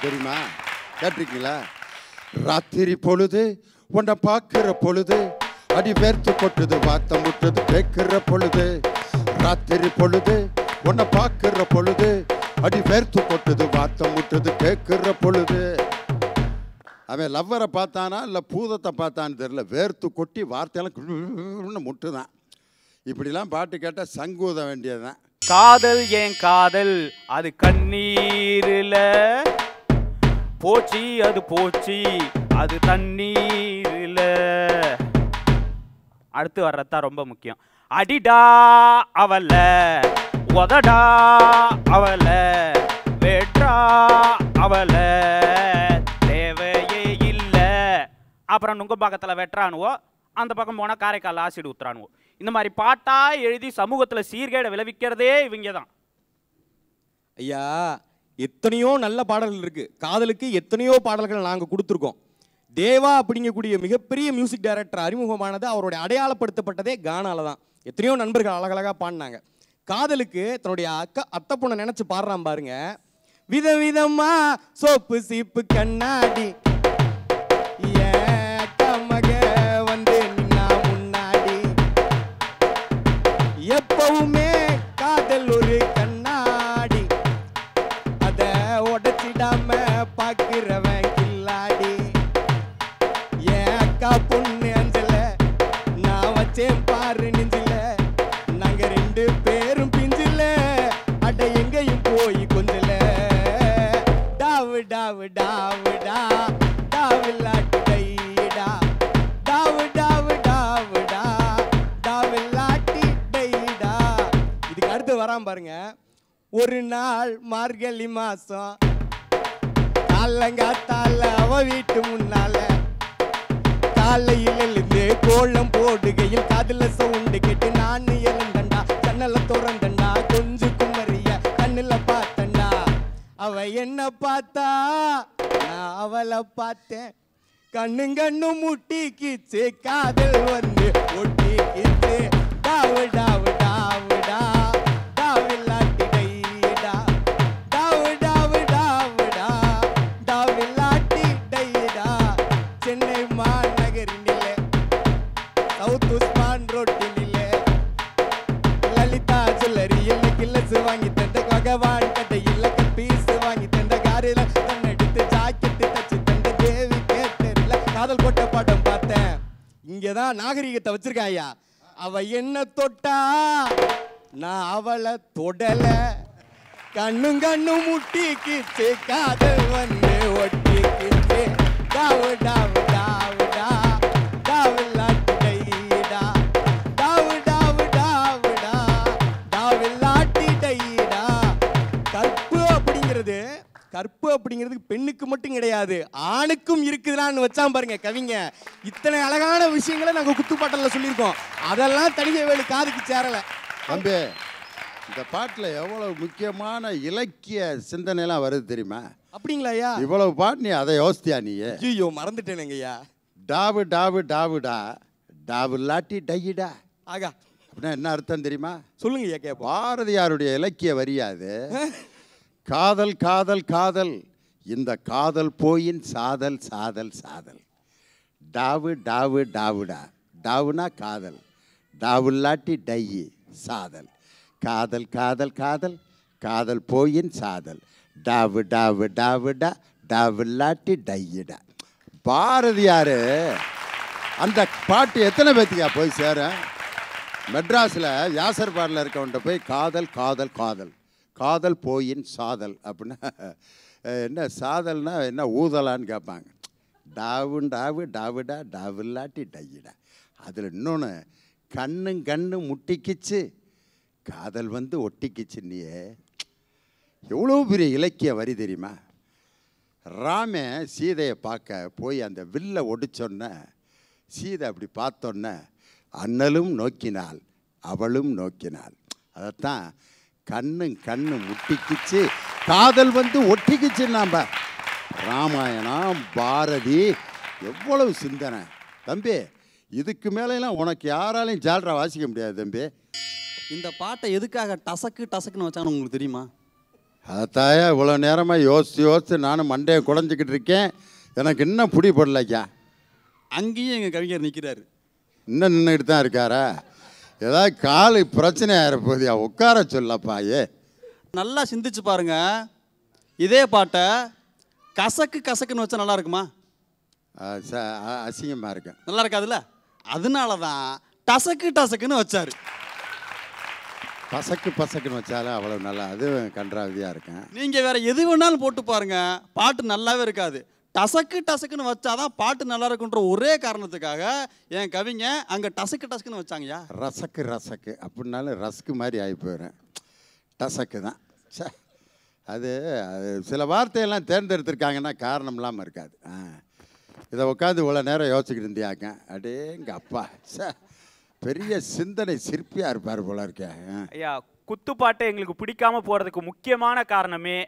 தெரியுமா? கேட்டிருக்கீங்களா? ராத்திரி பொழுது உன்னை பார்க்கிற பொழுது அடி வேர்த்து கொட்டுது வாத்தம் முட்டுது கேட்கிற பொழுது. ராத்திரி பொழுது உன்னை பார்க்கிற பொழுது அடி வேர்த்து கொட்டுது வாத்தம் முட்டுது கேட்கிற பொழுது. அவன் லவ்வரை பார்த்தானா இல்லை பூதத்தை பார்த்தான்னு தெரியல. வேர்த்து கொட்டி வார்த்தையெல்லாம் முட்டுதான். இப்படிலாம் பாட்டு கேட்டால் சங்கூத வேண்டியதுதான். காதல் ஏன் காதல்? அது கண்ணீரில். போச்சு அது போச்சு அது தண்ணீரில். அடுத்து வர்றதுதான் ரொம்ப முக்கியம். அடிடா அவல உதடா அவல வெற்றா அவல தேவையே இல்லை. அப்புறம் நுங்கம்பாக்கத்தில் வெட்டுறானுவோ அந்த பக்கம் போனால் காரைக்கால் ஆசிட் ஊத்துறானுவோ. இந்த மாதிரி பாட்டாக எழுதி சமூகத்தில் சீர்கேடை விளைவிக்கிறதே இவங்க தான் ஐயா எத்தனையோ நல்ல பாடல்கள் இருக்கு. காதலுக்கு எத்தனையோ பாடல்கள் நாங்கள் கொடுத்துருக்கோம். தேவா அப்படிங்கக்கூடிய மிகப்பெரிய மியூசிக் டைரக்டர் அறிமுகமானது அவருடைய அடையாளப்படுத்தப்பட்டதே கானால தான். எத்தனையோ நண்பர்கள் அழகழகா பாடினாங்க. காதலுக்கு தன்னுடைய அக்கா அத்தை பொண்ணை நினைச்சு பாடுறான் பாருங்க. விதவிதமா சோப்பு சீப்பு கண்ணாடி. ஏன் வந்து முன்னாடி. எப்பவுமே டாவு டாவு டா டாவு டாவு டாவு டாவு டா டாவு இதுக்கு அடுத்து வராம பாருங்க. ஒரு நாள் மார்கழி மாசம். காலங்காத்தால அவ வீட்டு முன்னால. காலையில் எழுந்து கோலம் போடுகையில் காதுல சவுண்டு கேட்டு நான் எழுந்தண்டா ஜன்னல திறந்தண்டா கொஞ்சம் அவ என்ன பார்த்தா? நான் அவளை பார்த்தேன். கண்ணு கண்ணு முட்டிக்கிச்சு காதல் வந்து ஒட்டிக்கிச்சு. டாவு டாவு டாவு தான் நாகரிகத்தை வச்சிருக்கேன் ஐயா அவ என்ன தொட்டா? நான் அவளை தொடல. கண்ணும் கண்ணும் முட்டிக்கிச்சு காதல் வந்து ஒட்டிக்கிச்சு. டாவு டாவு டாவு கற்பு அப்படிங்கிறது பெண்ணுக்கு மட்டும் கிடையாது ஆணுக்கும் இருக்குதுலான்னு வச்சான் பாருங்க கவிங்க. இத்தனை அழகான விஷயங்களை நாங்க குத்துப்பாட்டல்ல சொல்லியிருக்கோம். அதெல்லாம் தனிகை வேலு காதுக்கு சேரல. தம்பி இந்த பாட்டில் எவ்வளவு முக்கியமான இலக்கிய சிந்தனைலாம் வருது தெரியுமா? அப்படிங்களா ஐயா? இவ்வளவு பாட்டு நீ அதை யோசித்தியா நீ? ஐயோ மறந்துட்டேனுங்க ஐயா. டாவு டாவு டாவுடா டாவு லாட்டி டையிடா. ஆகா. அப்படின்னா என்ன அர்த்தம் தெரியுமா? சொல்லுங்க ஐயா பாரதியாருடைய இலக்கிய வரியாது. காதல் காதல் காதல். இந்த காதல் போயின் சாதல் சாதல் சாதல். டாவு டாவு டாவுடா. டாவுனா காதல். டாவுல்லாட்டி டையி சாதல். காதல் காதல் காதல். காதல் போயின் சாதல். டாவு டாவு டாவுடா. டாவுல்லாட்டி டையிடா. பாரதியார் அந்த பாட்டு எத்தனை பேத்துக்கா போய் சேர மெட்ராஸில் யாசர் பாடலில் இருக்கவன்ட்ட போய் காதல் காதல் காதல். காதல் போயின் சாதல் அப்படின்னா என்ன சாதல்னா என்ன ஊதலான்னு கேட்பாங்க. டாவும் டாவு டாவுடா டாவில்லாட்டி டையிடா. அதில் இன்னொன்று கண்ணும் கண்ணும் முட்டிக்கிச்சு. காதல் வந்து ஒட்டிக்கிச்சு எவ்வளோ பெரிய இலக்கிய வரி தெரியுமா? ராமே சீதையை பார்க்க போய் அந்த வில்லை ஒடிச்சோன்ன சீதை அப்படி பார்த்தோன்ன அண்ணலும் நோக்கினாள் அவளும் நோக்கினாள். அதைத்தான் கண்ணும் கண்ணு முட்டிக்கிச்சு. காதல் வந்து ஒட்டிக்கிச்சு நாம. ராமாயணம் பாரதி எவ்வளவு சிந்தனை. தம்பி இதுக்கு மேலெல்லாம் உனக்கு யாராலையும் ஜால்ரா வாசிக்க முடியாது தம்பி. இந்த பாட்டை எதுக்காக டசக்கு டசக்குன்னு வச்சான்னு உங்களுக்கு தெரியுமா? அதாயா இவ்வளோ நேரமாக யோசித்து யோசித்து நானும் மண்டையை குழஞ்சிக்கிட்டு இருக்கேன். எனக்கு இன்னும் பிடிபடலைக்கா அங்கேயும் எங்கள் கவிஞர் நிற்கிறாரு இன்னும் நின்றுக்கிட்டு தான் இருக்காரா? ஏதாவது காலு பிரச்சனை ஆகிறப்போதியா உட்கார சொல்லப்பா ஏ. நல்லா சிந்திச்சு பாருங்க. இதே பாட்டை கசக்கு கசக்குன்னு வச்சா நல்லா இருக்குமா? அசிங்கமாக இருக்கேன் நல்லா இருக்காதுல்ல? அதனால தான் டசக்கு டசக்குன்னு வச்சாரு. பசக்கு பசக்குன்னு வச்சாலும் அவ்வளோ நல்லா அதுவும் கன்றாவதியாக இருக்கேன் நீங்கள் வேற எது வேணாலும் போட்டு பாருங்க. பாட்டு நல்லாவே இருக்காது. டசக்கு டசக்குன்னு வச்சாதான் பாட்டு நல்லா இருக்குன்ற ஒரே காரணத்துக்காக என் கவிங்க அங்கே டசக்கு டசக்குன்னு வச்சாங்கய்யா. ரசக்கு ரசக்கு. அப்படின்னாலும் ரஸ்க்கு மாதிரி ஆகி போயிடும். டசக்கு தான். ச்சே. அது அது சில வார்த்தையெல்லாம் தேர்ந்தெடுத்திருக்காங்கன்னா காரணம் இல்லாமல் இருக்காது. ஆ. இதை உட்காந்து இவ்வளோ நேரம் யோசிச்சுக்கிட்டு இருந்தியாக்க? அடேங்க அப்பா. ச்சே. பெரிய சிந்தனை சிற்பியாக இருப்பார் போல இருக்கே. ஐயா குத்துப்பாட்டை எங்களுக்கு பிடிக்காம போறதுக்கு முக்கியமான காரணமே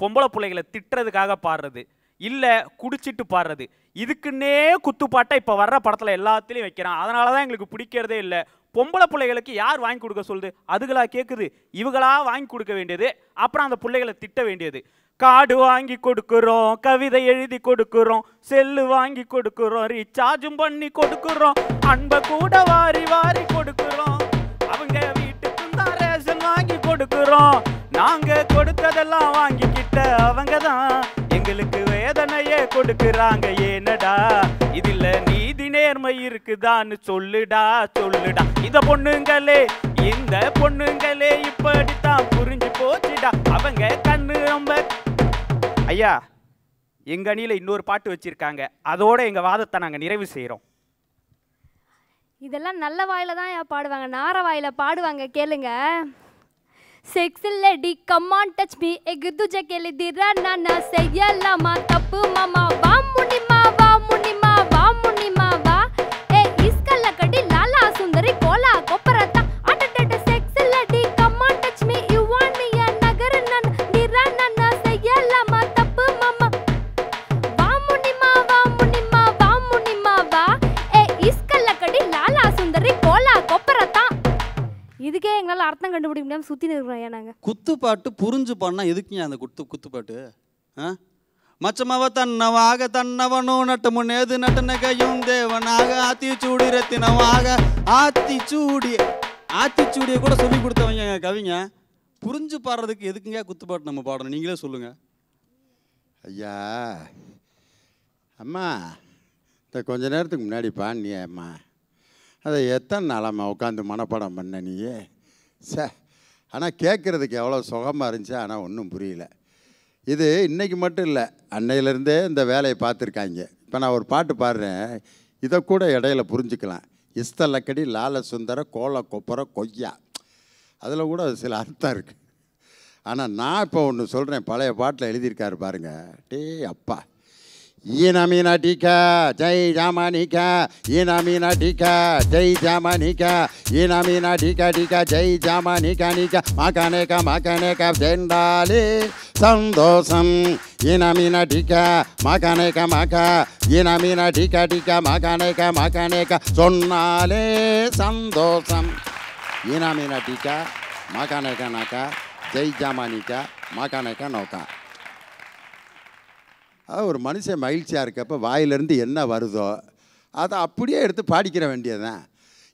பொம்பளை பிள்ளைகளை திட்டுறதுக்காக பாடுறது. இல்லை குடிச்சிட்டு பாடுறது. இதுக்குன்னே குத்துப்பாட்டை இப்போ வர்ற படத்தில் எல்லாத்துலேயும் வைக்கிறான். அதனால தான் எங்களுக்கு பிடிக்கிறதே இல்லை. பொம்பளை பிள்ளைகளுக்கு யார் வாங்கி கொடுக்க சொல்லுது? அதுகளா கேட்குது இவங்களா வாங்கி கொடுக்க வேண்டியது. அப்புறம் அந்த பிள்ளைகளை திட்ட வேண்டியது. கார்டு வாங்கி கொடுக்குறோம் கவிதை எழுதி கொடுக்குறோம் செல்லு வாங்கி கொடுக்குறோம் ரீசார்ஜும் பண்ணி கொடுக்குறோம் அன்பை கூட வாரி வாரி கொடுக்குறோம். அவங்க வீட்டுக்கும் தான் ரேஷன் வாங்கி கொடுக்குறோம். நாங்க கொடுத்ததெல்லாம் வாங்கிக்கிட்ட அவங்க தான் எங்களுக்கு வேதனையே கொடுக்குறாங்க ஏனடா இதில் நீதி நேர்மை இருக்குதான்னு சொல்லுடா சொல்லுடா. இத பொண்ணுங்களே இந்த பொண்ணுங்களே இப்படித்தான் புரிஞ்சு போச்சுடா. அவங்க கண்ணு ரொம்ப ஐயா எங்க அணியில இன்னொரு பாட்டு வச்சிருக்காங்க. அதோட எங்க வாதத்தை நாங்க நிறைவு செய்யறோம் இதெல்லாம் நல்ல வாயில தான் பாடுவாங்க. நார வாயில பாடுவாங்க கேளுங்க. sex lady come on touch me எகு துஜ கேளு திரா நானா செய்யலாமா தப்பு மாமா வா இதுக்கே எங்களால அர்த்தம் கண்டுபிடிக்க முடியாம சுத்தி நிற்கிறோம் ஐயா நாங்க. குத்துப்பாட்டு புரிஞ்சு பாடினா எதுக்குங்க அந்த குத்து குத்துப்பாட்டு? ஆ? மச்சமவ தன்னவாக தன்னவனோ நட்டு முன்னேது நட்டனகையும் தேவனாக ஆத்திச்சூடி ரத்தினமாக ஆத்திச்சூடி ஆத்திச்சூடியை கூட சொல்லி கொடுத்தவங்க எங்க கவிங்க. புரிஞ்சு பாடுறதுக்கு எதுக்குங்க குத்துப்பாட்டு நம்ம பாடணும்? நீங்களே சொல்லுங்க. ஐயா அம்மா இந்த கொஞ்ச நேரத்துக்கு முன்னாடி பாண்டிய அம்மா. அதை எத்தனை நாளாம்மா உட்காந்து மனப்பாடம் பண்ண நீயே? சே ஆனால் கேட்குறதுக்கு எவ்வளோ சுகமாக இருந்துச்சு ஆனால் ஒன்றும் புரியல. இது இன்றைக்கி மட்டும் இல்லை அன்னையிலேருந்தே இந்த வேலையை பார்த்துருக்காங்க. இப்போ நான் ஒரு பாட்டு பாடுறேன். இதை கூட இடையில புரிஞ்சுக்கலாம். இஸ்தலக்கடி லால சுந்தர கோல கொப்பர கொய்யா. அதில் கூட சில அர்த்தம் இருக்குது ஆனால் நான் இப்போ ஒன்று சொல்கிறேன் பழைய பாட்டில் எழுதியிருக்காரு பாருங்கள் டே அப்பா. ஈனமீனா டீக்கா ஜெய் ஜாமானிக்கா ஈனமீனா டீக்கா ஜெய் ஜாமானிக்கா ஈனமீனா டீக்கா டீக்கா ஜெய் ஜாமானிக்கா நீக்கா மாக்கானேக்கா மாக்கானேக்கா ஜெண்டாலே சந்தோஷம் ஈனமீனா டீக்கா மாக்கானேக்கா மாக்கா ஈனமீனா டீக்கா டீக்கா மாக்கானேக்கா மாக்கானேக்கா சொன்னாலே சந்தோஷம் ஈனாமீனா டீக்கா மாக்கானேக்கா நாக்கா ஜெய் ஜாமானிக்கா மாக்கானேக்கா நோக்கா அதாவது ஒரு மனுஷன் மகிழ்ச்சியாக இருக்கப்ப வாயிலிருந்து என்ன வருதோ அதை அப்படியே எடுத்து பாடிக்கிற வேண்டியதுதான்.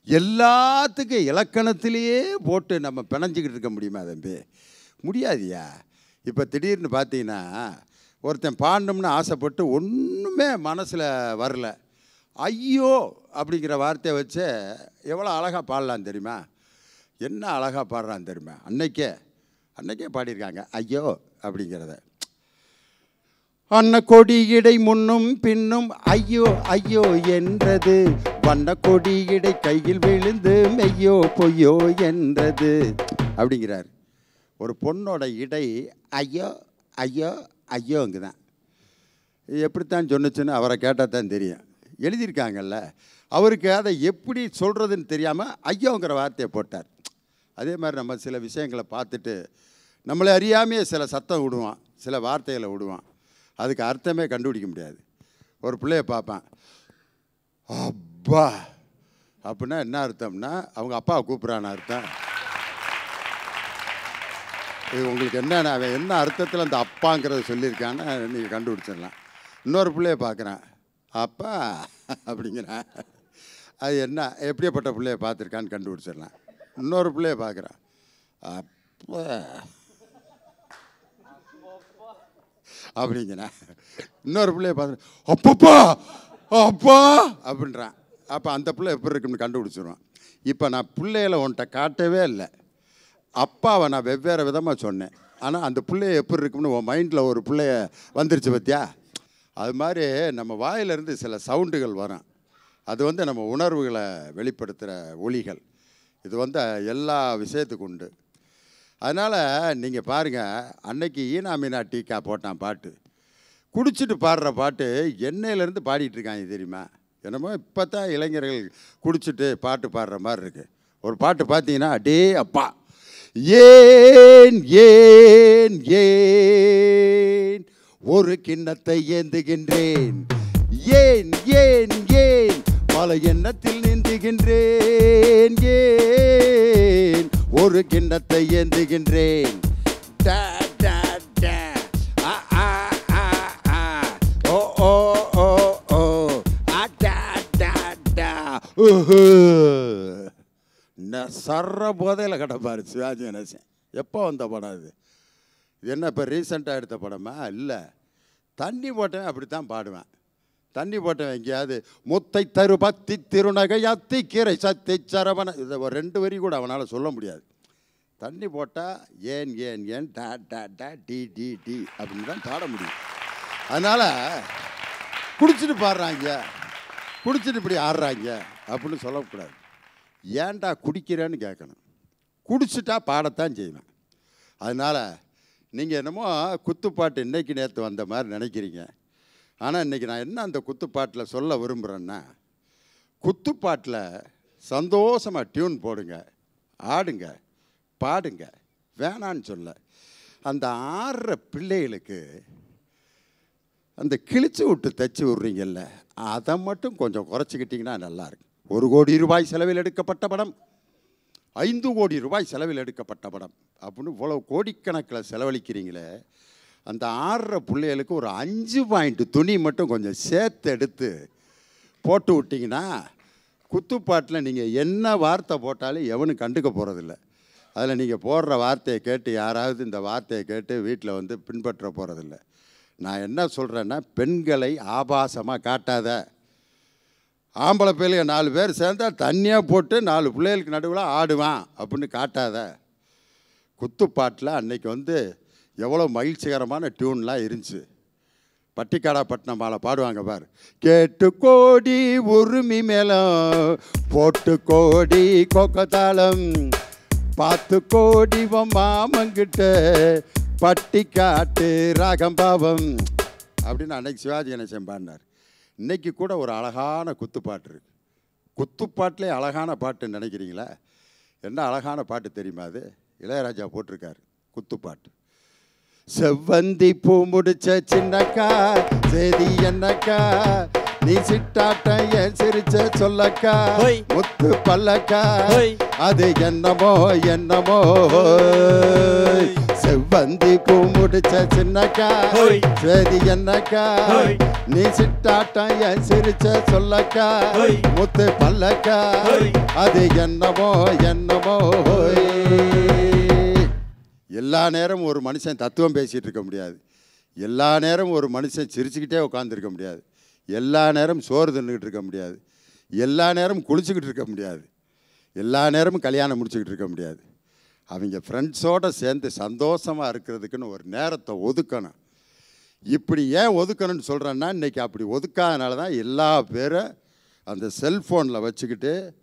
எல்லாத்துக்கும் இலக்கணத்திலேயே போட்டு நம்ம பிணைஞ்சிக்கிட்டு இருக்க முடியுமா தம்பி? முடியாதியா? இப்போ திடீர்னு பார்த்தீங்கன்னா ஒருத்தன் பாடணும்னு ஆசைப்பட்டு ஒன்றுமே மனசில் வரல. ஐயோ! அப்படிங்கிற வார்த்தையை வச்சு எவ்வளோ அழகாக பாடலாம் தெரியுமா? என்ன அழகாக பாடுறான் தெரியுமா? அன்னைக்கே அன்னைக்கே பாடியிருக்காங்க. ஐயோ! அப்படிங்கிறத. அன்ன கொடியிடை முன்னும் பின்னும் ஐயோ ஐயோ என்றது. வண்ண கொடியிடை கையில் விழுந்து மெய்யோ பொய்யோ என்றது. அப்படிங்கிறார். ஒரு பொண்ணோட இடை ஐயோ ஐயோ ஐயோங்க தான் எப்படித்தான் சொன்னுச்சுன்னு அவரை கேட்டால் தான் தெரியும். எழுதியிருக்காங்கல்ல அவருக்கு அதை எப்படி சொல்கிறதுன்னு தெரியாமல் ஐயோங்கிற வார்த்தையை போட்டார். அதே மாதிரி நம்ம சில விஷயங்களை பார்த்துட்டு நம்மளை அறியாமையே சில சத்தம் விடுவான் சில வார்த்தைகளை விடுவான். அதுக்கு அர்த்தமே கண்டுபிடிக்க முடியாது. ஒரு பிள்ளைய பார்ப்பேன். அப்பா! அப்படின்னா என்ன அர்த்தம்னா அவங்க அப்பாவை கூப்பிட்றான்னு அர்த்தம். இது உங்களுக்கு என்னென்ன அவன் என்ன அர்த்தத்தில் அந்த அப்பாங்கிறத சொல்லியிருக்கான்னு நீங்கள் கண்டுபிடிச்சிடலாம். இன்னொரு பிள்ளைய பார்க்குறேன். அப்பா! அப்படிங்கிறான். அது என்ன எப்படியாப்பட்ட பிள்ளைய பார்த்துருக்கான்னு கண்டுபிடிச்சிடலாம். இன்னொரு பிள்ளைய பார்க்குறான். அப்பா! அப்படிங்கிறேன். இன்னொரு பிள்ளைய பார்த்து அப்பப்பா அப்பா அப்படின்றான். அப்போ அந்த பிள்ளை எப்படி இருக்குன்னு கண்டுபிடிச்சிருவான். இப்போ நான் பிள்ளைகளை உன்கிட்ட காட்டவே இல்லை. அப்பாவை நான் வெவ்வேறு விதமாக சொன்னேன். ஆனால் அந்த பிள்ளைய எப்படி இருக்கும்னு உன் மைண்டில் ஒரு பிள்ளைய வந்துருச்சு பார்த்தியா அது மாதிரி நம்ம வாயிலிருந்து சில சவுண்டுகள் வரும். அது வந்து நம்ம உணர்வுகளை வெளிப்படுத்துகிற ஒளிகள் இது வந்து எல்லா விஷயத்துக்கு உண்டு. அதனால் நீங்கள் பாருங்கள் அன்னைக்கு ஈனா மீனா டீக்கா போட்டான் பாட்டு. குடிச்சிட்டு பாடுற பாட்டு எண்ணெயிலேருந்து பாடிட்டு இருக்காங்க தெரியுமா? என்னமோ இப்போ தான் இளைஞர்கள் குடிச்சிட்டு பாட்டு பாடுற மாதிரி இருக்குது ஒரு பாட்டு பார்த்தீங்கன்னா அடே அப்பா ஏன் ஏன் ஏன் ஒரு கிண்ணத்தை ஏந்துகின்றேன்? ஏன் ஏன் ஏன் பல எண்ணத்தில் நீந்துகின்றேன் ஏன் ஒரு கிண்ணத்தை ஏந்துகின்றேன். டா, ஆ, ஆ, ஆ. ஓ, ஓ, ஓ, ஓ. ஆ, ந- சர்ற போதையில் கிடப்பாரு சிவாஜி கணேசன். எப்போ வந்த படம் அது? இது என்ன இப்போ ரீசெண்டாக எடுத்த படமா? இல்லை. தண்ணி போட்டேன் அப்படி தான் பாடுவேன். தண்ணி போட்டேன் எங்கேயாவது முத்தை தரு பத்தி திருநகை அத்தி கீரை சத்தி சரவண இதை ஒரு ரெண்டு வரி கூட அவனால் சொல்ல முடியாது. தண்ணி போட்டால் ஏன் ஏன் ஏன் டா டா டா டி டி டி அப்படின்னு தான் பாட முடியும். அதனால் குடிச்சிட்டு பாடுறாங்க. குடிச்சிட்டு இப்படி ஆடுறாங்க அப்படின்னு சொல்லக்கூடாது. ஏன்டா குடிக்கிறேன்னு கேட்கணும். குடிச்சிட்டா பாடத்தான் செய்வேன் அதனால் நீங்கள் என்னமோ குத்துப்பாட்டு இன்றைக்கு நேற்று வந்த மாதிரி நினைக்கிறீங்க. ஆனால் இன்றைக்கி நான் என்ன அந்த குத்துப்பாட்டில் சொல்ல விரும்புகிறேன்னா குத்துப்பாட்டில் சந்தோஷமாக டியூன் போடுங்க ஆடுங்க பாடுங்க வேணான்னு சொல்ல. அந்த ஆடுற பிள்ளைகளுக்கு அந்த கிழிச்சு விட்டு தைச்சி விட்றீங்கல்ல அதை மட்டும் கொஞ்சம் குறைச்சிக்கிட்டிங்கன்னா நல்லாயிருக்கும். ஒரு கோடி ரூபாய் செலவில் எடுக்கப்பட்ட படம். ஐந்து கோடி ரூபாய் செலவில் எடுக்கப்பட்ட படம். அப்படின்னு இவ்வளோ கோடிக்கணக்கில் செலவழிக்கிறீங்களே அந்த ஆடுற பிள்ளைகளுக்கு ஒரு அஞ்சு பாயிண்ட்டு துணி மட்டும் கொஞ்சம் சேர்த்து எடுத்து போட்டு விட்டிங்கன்னா குத்துப்பாட்டில் நீங்கள் என்ன வார்த்தை போட்டாலும் எவனும் கண்டுக்க போகிறதில்ல அதில் நீங்கள் போடுற வார்த்தையை கேட்டு யாராவது இந்த வார்த்தையை கேட்டு வீட்டில் வந்து பின்பற்ற போகிறதில்ல நான் என்ன சொல்கிறேன்னா பெண்களை ஆபாசமாக காட்டாத. ஆம்பளை பிள்ளைங்க நாலு பேர் சேர்ந்தா தண்ணியாக போட்டு நாலு பிள்ளைகளுக்கு நடுவில் ஆடுவான் அப்படின்னு காட்டாத. குத்துப்பாட்டில் அன்னைக்கு வந்து எவ்வளோ மகிழ்ச்சிகரமான டியூன்லாம் இருந்துச்சு. பட்டிக்காடா பட்டினம் மாலை பாடுவாங்க பார். கேட்டு கோடி உரிமை மேலம் போட்டு கோடி கொக்கத்தாளம் பார்த்து கோடி மாமங்கிட்ட பட்டிக்காட்டு ராகம் பாவம். அப்படின்னு அன்னைக்கு சிவாஜி கணேசன் பாடினார். இன்னைக்கு கூட ஒரு அழகான குத்துப்பாட்டு இருக்கு. குத்துப்பாட்டிலே அழகான பாட்டுன்னு நினைக்கிறீங்களா? என்ன அழகான பாட்டு தெரியுமா அது? இளையராஜா போட்டிருக்காரு குத்துப்பாட்டு. செவ்வந்தி பூ முடிச்ச சின்னக்கா செய்தி என்னக்கா நீ சிட்டாட்டம் ஏன் சிரிச்ச சொல்லக்கா. முத்து பல்லக்கா. அது என்னமோ என்னமோ. செவ்வந்தி பூ முடிச்ச சின்னக்கா. செய்தி என்னக்கா. நீ சிட்டாட்டம் ஏன் சிரிச்ச சொல்லக்கா. முத்து பல்லக்கா. அது என்னமோ என்னமோ. எல்லா நேரமும் ஒரு மனுஷன் தத்துவம் பேசிகிட்டு இருக்க முடியாது. எல்லா நேரமும் ஒரு மனுஷன் சிரிச்சுக்கிட்டே உட்காந்துருக்க முடியாது. எல்லா நேரமும் சோறு தின்னுக்கிட்டு இருக்க முடியாது. எல்லா நேரமும் குளிச்சுக்கிட்டு இருக்க முடியாது. எல்லா நேரமும் கல்யாணம் முடிச்சுக்கிட்டு இருக்க முடியாது. அவங்க ஃப்ரெண்ட்ஸோடு சேர்ந்து சந்தோஷமாக இருக்கிறதுக்குன்னு ஒரு நேரத்தை ஒதுக்கணும். இப்படி ஏன் ஒதுக்கணும்னு சொல்கிறேன்னா இன்றைக்கி அப்படி ஒதுக்காதனால தான் எல்லா பேரும் அந்த செல்ஃபோனில் வச்சுக்கிட்டு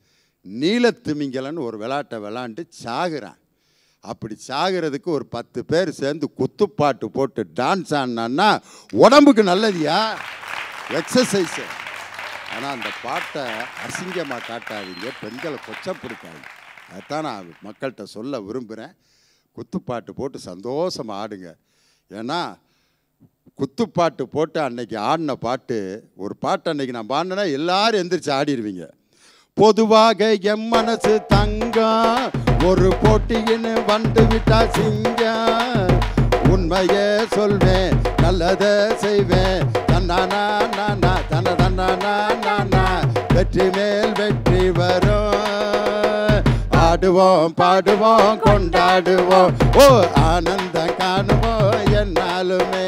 நீலத்திமிங்கலன்னு ஒரு விளையாட்டை விளாண்டு சாகுறான். அப்படி சாகிறதுக்கு ஒரு பத்து பேர் சேர்ந்து குத்துப்பாட்டு போட்டு டான்ஸ் ஆடினான்னா உடம்புக்கு நல்லதியா? எக்ஸசைஸு ஆனால் அந்த பாட்டை அசிங்கமாக காட்டாதீங்க. பெண்களை கொச்சப்படுத்தாதீங்க அதுதான் நான் மக்கள்கிட்ட சொல்ல விரும்புகிறேன் குத்துப்பாட்டு போட்டு சந்தோஷமாக ஆடுங்க. ஏன்னா குத்துப்பாட்டு போட்டு அன்னைக்கு ஆடின பாட்டு ஒரு பாட்டு அன்னைக்கு நான் பாடினேன்னா எல்லாரும் எந்திரிச்சு ஆடிடுவீங்க பொதுவாக எம் மனசு தங்கம். ஒரு போட்டியின்னு வந்து விட்டா சிங்கம். உண்மையே சொல்வேன் நல்லதை செய்வேன். தன்னானா நானா தன தன்னானா நானா வெற்றி மேல் வெற்றி வரும். ஆடுவோம் பாடுவோம் கொண்டாடுவோம். ஓ ஆனந்தம் காணுவோம் என்னாலுமே.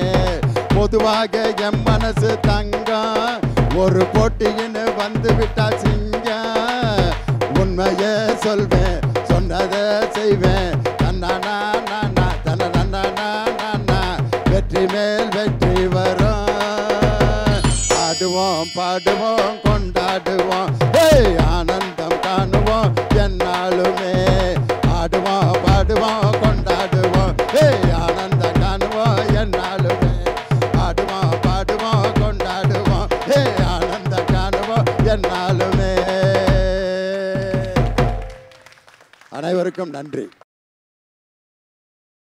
பொதுவாக என் மனசு தங்கம். ஒரு போட்டின்னு வந்து விட்டா சிங்கம். உண்மையே சொல்வேன் சொன்னதை செய்வேன் தன்னானா தன நன்னானா வெற்றி மேல் வெற்றி வரும் ஆடுவோம் பாடுவோம் கொண்டாடுவோம் ஆனந்தம் காணுவோம் என்னாலுமே ஆடுவோம் பாடுவோம் அனைவருக்கும் நன்றி.